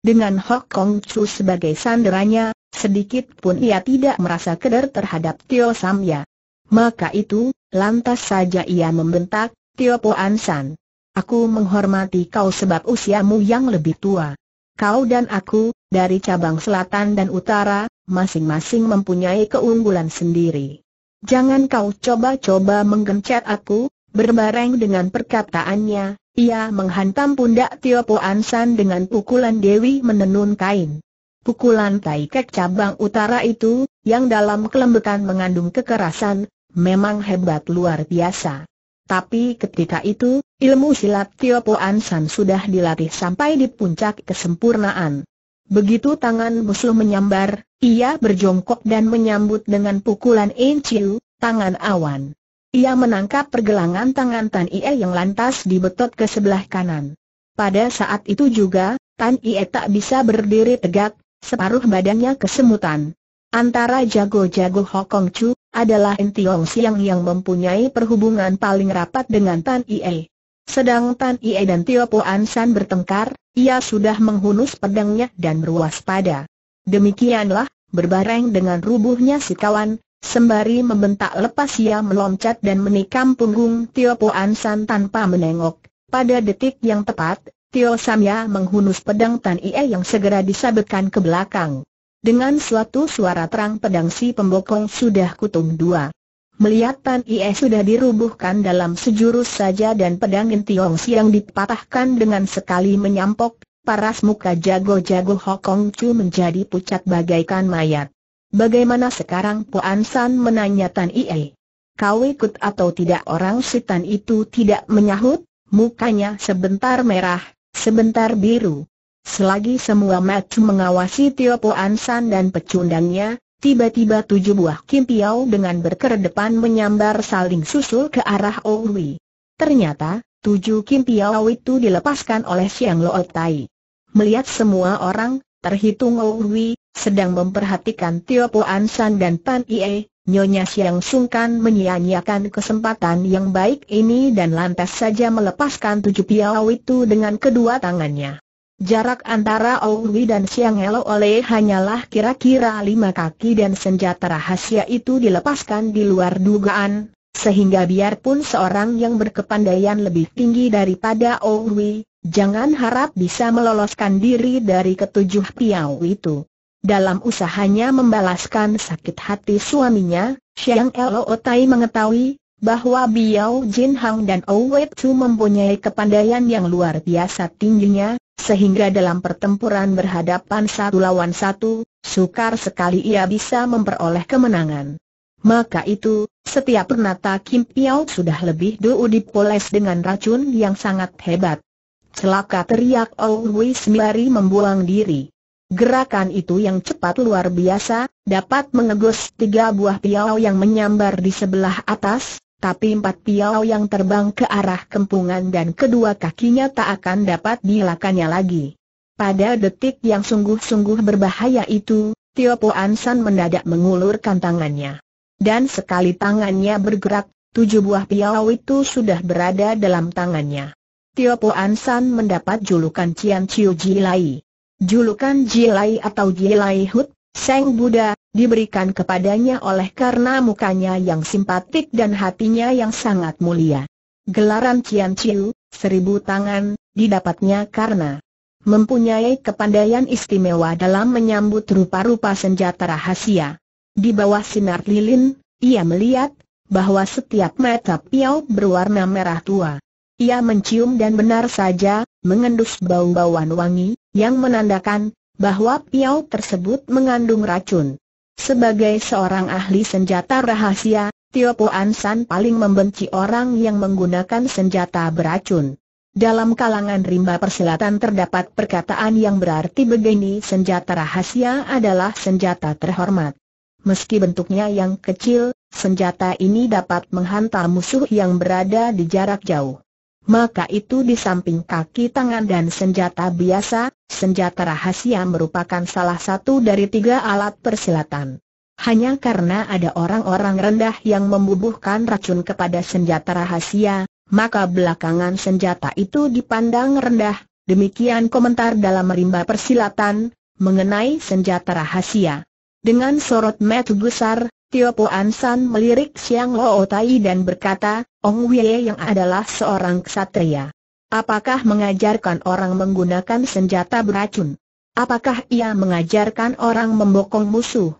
dengan Hok Kong Chu sebagai sanderanya, sedikit pun ia tidak merasa keder terhadap Tio Samya. Maka itu, lantas saja ia membentak, Tio Po San. Aku menghormati kau sebab usiamu yang lebih tua. Kau dan aku, dari cabang selatan dan utara, masing-masing mempunyai keunggulan sendiri. Jangan kau coba-coba menggencet aku, berbareng dengan perkataannya, ia menghantam pundak Tio Po San dengan pukulan Dewi menenun kain. Pukulan Tai Kek cabang utara itu, yang dalam kelembutan mengandung kekerasan, memang hebat luar biasa. Tapi ketika itu, ilmu silat Tio Po An San sudah dilatih sampai di puncak kesempurnaan. Begitu tangan musuh menyambar, ia berjongkok dan menyambut dengan pukulan Enciu, tangan awan. Ia menangkap pergelangan tangan Tan Ie yang lantas dibetot ke sebelah kanan. Pada saat itu juga, Tan Ie tak bisa berdiri tegak, separuh badannya kesemutan. Antara jago-jago Hokong Chu, adalah Entiong Siang yang mempunyai perhubungan paling rapat dengan Tan Ie. Sedang Tan Ie dan Tio Po An San bertengkar, ia sudah menghunus pedangnya dan berwaspada. Demikianlah, berbareng dengan rubuhnya si kawan, sembari membentak lepas ia meloncat dan menikam punggung Tio Po An San tanpa menengok. Pada detik yang tepat, Tio Samya menghunus pedang Tan Ie yang segera disabetkan ke belakang. Dengan suatu suara terang pedang si pembokong sudah kutung dua. Melihat Tan Ie sudah dirubuhkan dalam sejurus saja dan pedang Intiong yang dipatahkan dengan sekali menyampok, paras muka jago-jago Hokong Chu menjadi pucat bagaikan mayat. Bagaimana sekarang Po An San menanya Tan Ie? Kau ikut atau tidak orang si Tan itu tidak menyahut, mukanya sebentar merah, sebentar biru. Selagi semua mata mengawasi Tio Po San dan pecundangnya, tiba-tiba tujuh buah Kim Piao dengan berkeredepan menyambar saling susul ke arah Owi. Ternyata, tujuh Kim Piao itu dilepaskan oleh Siang Lo Tai. Melihat semua orang, terhitung Owi, sedang memperhatikan Tio Po San dan Tan Ie, Nyonya Siang sungkan menyia-nyiakan kesempatan yang baik ini dan lantas saja melepaskan tujuh piao itu dengan kedua tangannya. Jarak antara Owi dan Siang Elo oleh hanyalah kira-kira lima kaki dan senjata rahasia itu dilepaskan di luar dugaan, sehingga biarpun seorang yang berkepandaian lebih tinggi daripada Owi, jangan harap bisa meloloskan diri dari ketujuh piau itu. Dalam usahanya membalaskan sakit hati suaminya, Siang Elo Otai mengetahui bahwa Biao Jin Hang dan Owe Chu mempunyai kepandaian yang luar biasa tingginya, sehingga dalam pertempuran berhadapan satu lawan satu, sukar sekali ia bisa memperoleh kemenangan. Maka itu, setiap pernata Kim Piao sudah lebih dulu dipoles dengan racun yang sangat hebat. Celaka teriak Owi sembari membuang diri. Gerakan itu yang cepat luar biasa, dapat mengegus tiga buah piau yang menyambar di sebelah atas, tapi empat piau yang terbang ke arah kempungan dan kedua kakinya tak akan dapat dilakannya lagi. Pada detik yang sungguh-sungguh berbahaya itu, Tio Po San mendadak mengulurkan tangannya. Dan sekali tangannya bergerak, tujuh buah piau itu sudah berada dalam tangannya. Tio Po San mendapat julukan Cian Chiu Jilai. Julukan Jilai atau Jilai Hut, Seng Buddha, diberikan kepadanya oleh karena mukanya yang simpatik dan hatinya yang sangat mulia. Gelaran Cian Chiu, seribu tangan, didapatnya karena mempunyai kepandaian istimewa dalam menyambut rupa-rupa senjata rahasia. Di bawah sinar lilin, ia melihat bahwa setiap mata piau berwarna merah tua. Ia mencium dan benar saja, mengendus bau-bauan wangi, yang menandakan bahwa piau tersebut mengandung racun. Sebagai seorang ahli senjata rahasia, Tio Po An San paling membenci orang yang menggunakan senjata beracun. Dalam kalangan rimba persilatan terdapat perkataan yang berarti begini senjata rahasia adalah senjata terhormat. Meski bentuknya yang kecil, senjata ini dapat menghantar musuh yang berada di jarak jauh. Maka itu di samping kaki tangan dan senjata biasa, senjata rahasia merupakan salah satu dari tiga alat persilatan. Hanya karena ada orang-orang rendah yang membubuhkan racun kepada senjata rahasia, maka belakangan senjata itu dipandang rendah, demikian komentar dalam rimba persilatan, mengenai senjata rahasia. Dengan sorot mata besar, Tio Po An San melirik Siang Lo Tai dan berkata, Ong Wei yang adalah seorang ksatria. Apakah mengajarkan orang menggunakan senjata beracun? Apakah ia mengajarkan orang membokong musuh?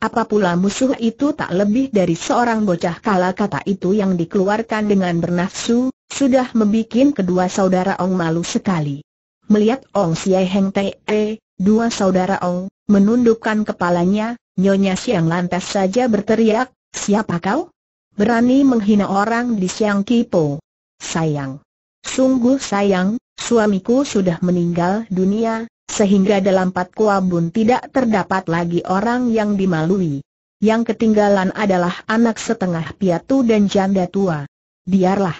Apa pula musuh itu tak lebih dari seorang bocah kala kata itu yang dikeluarkan dengan bernafsu, sudah membuat kedua saudara Ong malu sekali. Melihat Ong Siai Heng Te, dua saudara Ong, menundukkan kepalanya, Nyonya Siang lantas saja berteriak, siapa kau? Berani menghina orang di Siang Kipo. Sayang. Sungguh sayang, suamiku sudah meninggal dunia, sehingga dalam Pat Kuabun tidak terdapat lagi orang yang dimalui. Yang ketinggalan adalah anak setengah piatu dan janda tua. Biarlah.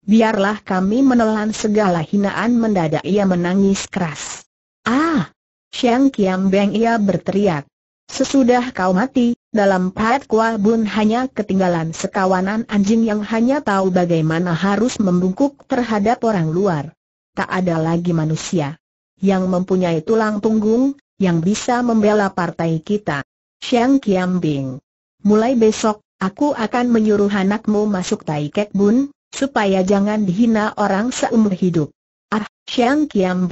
Biarlah kami menelan segala hinaan mendadak ia menangis keras. Ah! Siang Kiam Beng ia berteriak. Sesudah kau mati, dalam Pat Bun hanya ketinggalan sekawanan anjing yang hanya tahu bagaimana harus membungkuk terhadap orang luar. Tak ada lagi manusia yang mempunyai tulang punggung, yang bisa membela partai kita. Xiang Kiam. Mulai besok, aku akan menyuruh anakmu masuk Tai Kek Bun, supaya jangan dihina orang seumur hidup. Ah, Xiang Kiam.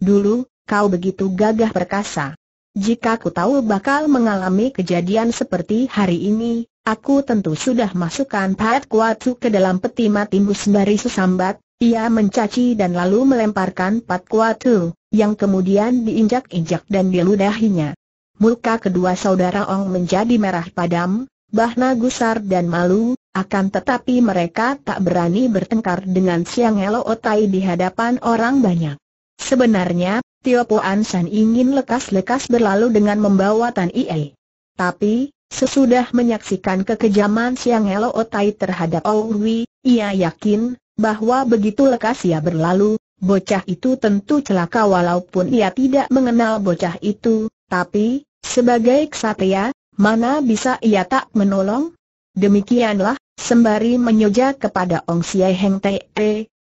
Dulu, kau begitu gagah perkasa. Jika ku tahu bakal mengalami kejadian seperti hari ini, aku tentu sudah masukkan Pat Kuatu ke dalam peti mati sembari sesambat, ia mencaci dan lalu melemparkan Pat Kuatu, yang kemudian diinjak-injak dan diludahinya. Muka kedua saudara Ong menjadi merah padam, bahna gusar dan malu, akan tetapi mereka tak berani bertengkar dengan Siang Elo Otai di hadapan orang banyak. Sebenarnya, Tio Po An San ingin lekas-lekas berlalu dengan membawa Tan Ie. Tapi, sesudah menyaksikan kekejaman Siang Elo Otai terhadap Owi, ia yakin, bahwa begitu lekas ia berlalu, bocah itu tentu celaka walaupun ia tidak mengenal bocah itu, tapi, sebagai ksatria, mana bisa ia tak menolong? Demikianlah, sembari menyoja kepada Ong Siai Heng Te,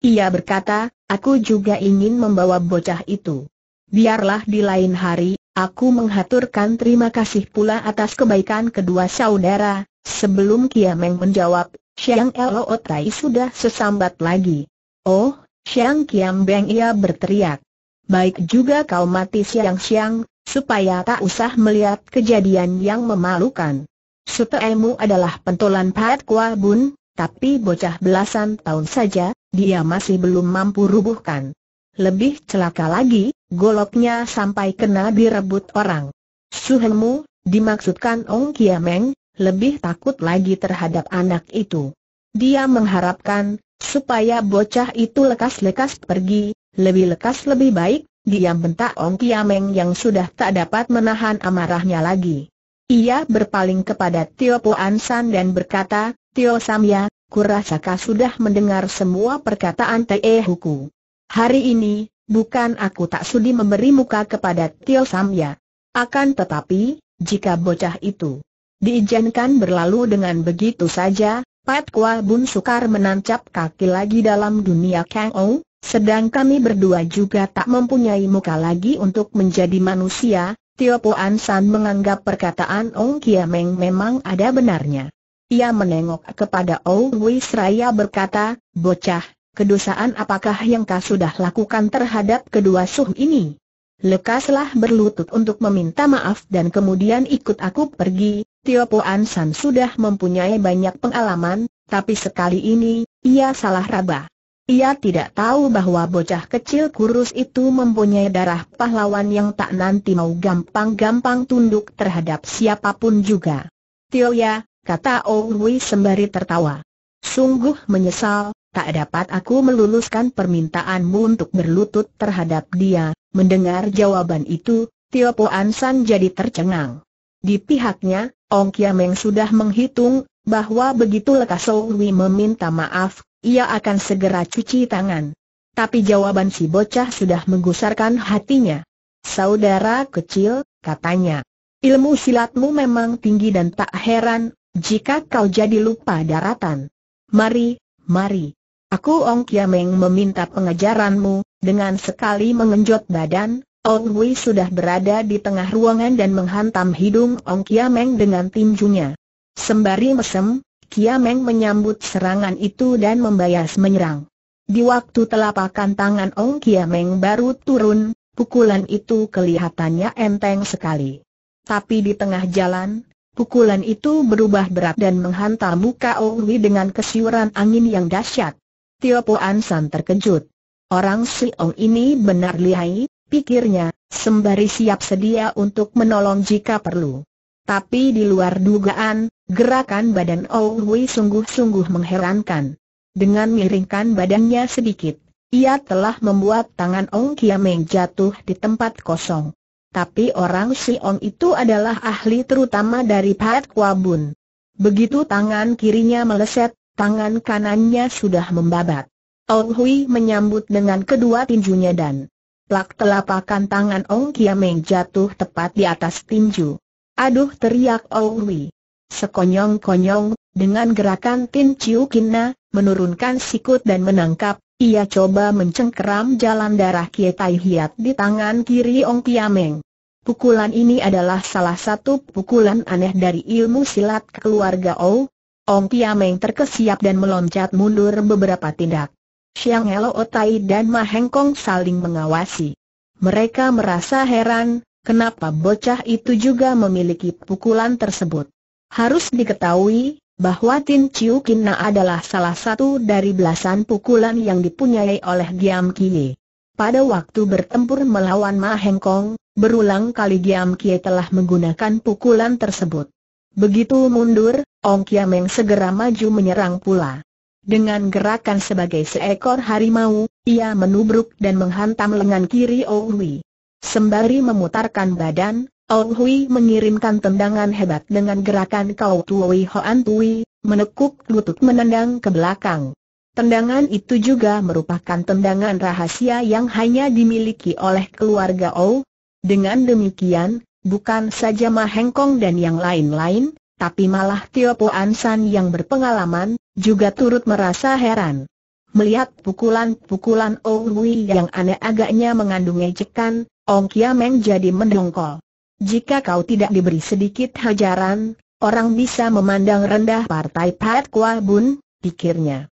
ia berkata, aku juga ingin membawa bocah itu. Biarlah di lain hari, aku menghaturkan terima kasih pula atas kebaikan kedua saudara. Sebelum Kiameng menjawab, Xiang Elo Otai sudah sesambat lagi. Oh, Xiang Kiam Beng ia berteriak. Baik juga kau mati siang-siang, supaya tak usah melihat kejadian yang memalukan. Suteemu adalah pentolan Pat Kua Bun, tapi bocah belasan tahun saja, dia masih belum mampu rubuhkan. Lebih celaka lagi, goloknya sampai kena direbut orang. Suhengmu, dimaksudkan Ong Kiameng, lebih takut lagi terhadap anak itu. Dia mengharapkan, supaya bocah itu lekas-lekas pergi, lebih lekas lebih baik, dia bentak Ong Kiameng yang sudah tak dapat menahan amarahnya lagi. Ia berpaling kepada Tio Po San dan berkata, Tio Samya, kurasaka sudah mendengar semua perkataan Te Huku. Hari ini, bukan aku tak sudi memberi muka kepada Tio Samya. Akan tetapi, jika bocah itu diizinkan berlalu dengan begitu saja, Pat Kua Bun sukar menancap kaki lagi dalam dunia Kang Ou, sedang kami berdua juga tak mempunyai muka lagi untuk menjadi manusia, Tio Po An San menganggap perkataan Ong Kiameng memang ada benarnya. Ia menengok kepada Ou Wei Seraya berkata, Bocah, kedosaan apakah yang kau sudah lakukan terhadap kedua suh ini? Lekaslah berlutut untuk meminta maaf dan kemudian ikut aku pergi. Tio Po An San sudah mempunyai banyak pengalaman, tapi sekali ini, ia salah raba. Ia tidak tahu bahwa bocah kecil kurus itu mempunyai darah pahlawan yang tak nanti mau gampang-gampang tunduk terhadap siapa pun juga. Tio ya, kata Owi sembari tertawa. Sungguh menyesal, tak dapat aku meluluskan permintaanmu untuk berlutut terhadap dia. Mendengar jawaban itu, Tio Po An San jadi tercengang. Di pihaknya, Ong Kiameng sudah menghitung, bahwa begitu lekas Owi meminta maaf, ia akan segera cuci tangan. Tapi jawaban si bocah sudah menggusarkan hatinya. Saudara kecil, katanya. Ilmu silatmu memang tinggi dan tak heran, jika kau jadi lupa daratan. Mari, mari. Aku Ong Kiameng meminta pengajaranmu, dengan sekali mengenjot badan, Ong Wei sudah berada di tengah ruangan dan menghantam hidung Ong Kiameng dengan tinjunya. Sembari mesem, Kiameng menyambut serangan itu dan membayas menyerang. Di waktu telapakan tangan Ong Kiameng baru turun, pukulan itu kelihatannya enteng sekali. Tapi di tengah jalan, pukulan itu berubah berat dan menghantam muka Ong Wei dengan kesiuran angin yang dahsyat. Tio Po An San terkejut. Orang Si Ong ini benar lihai, pikirnya, sembari siap sedia untuk menolong jika perlu. Tapi di luar dugaan, Gerakan badan Ou Hui sungguh-sungguh mengherankan. Dengan miringkan badannya sedikit, ia telah membuat tangan Ong Kiameng jatuh di tempat kosong. Tapi orang si Ong itu adalah ahli terutama dari Pat Kwabun. Begitu tangan kirinya meleset, tangan kanannya sudah membabat. Ong Hui menyambut dengan kedua tinjunya dan plak telapakan tangan Ong Kiameng jatuh tepat di atas tinju. Aduh teriak Ong Hui. Sekonyong-konyong, dengan gerakan Tin Chiu Kina, menurunkan sikut dan menangkap, ia coba mencengkeram jalan darah Kie Tai Hiat di tangan kiri Ong Kiameng. Pukulan ini adalah salah satu pukulan aneh dari ilmu silat keluarga Ou. Ong Kiameng terkesiap dan meloncat mundur beberapa tindak. Xiang Elo Otai dan Ma Heng Kong saling mengawasi. Mereka merasa heran, kenapa bocah itu juga memiliki pukulan tersebut. Harus diketahui, bahwa Tin Chiu Kina adalah salah satu dari belasan pukulan yang dipunyai oleh Giam Kie. Pada waktu bertempur melawan Ma Heng Kong, berulang kali Giam Kie telah menggunakan pukulan tersebut. Begitu mundur, Ong Kiameng segera maju menyerang pula. Dengan gerakan sebagai seekor harimau, ia menubruk dan menghantam lengan kiri Hui. Sembari memutarkan badan, Ong Hui mengirimkan tendangan hebat dengan gerakan Kau Tui Hoan Tui, menekuk lutut menendang ke belakang. Tendangan itu juga merupakan tendangan rahasia yang hanya dimiliki oleh keluarga Ou. Dengan demikian, bukan saja Ma Heng Kong dan yang lain-lain, tapi malah Tio Po An San yang berpengalaman, juga turut merasa heran. Melihat pukulan-pukulan Hui yang aneh agaknya mengandung ejekan, Ong Kia Meng jadi mendongkol. Jika kau tidak diberi sedikit hajaran, orang bisa memandang rendah partai Pat Kwa Bun, pikirnya.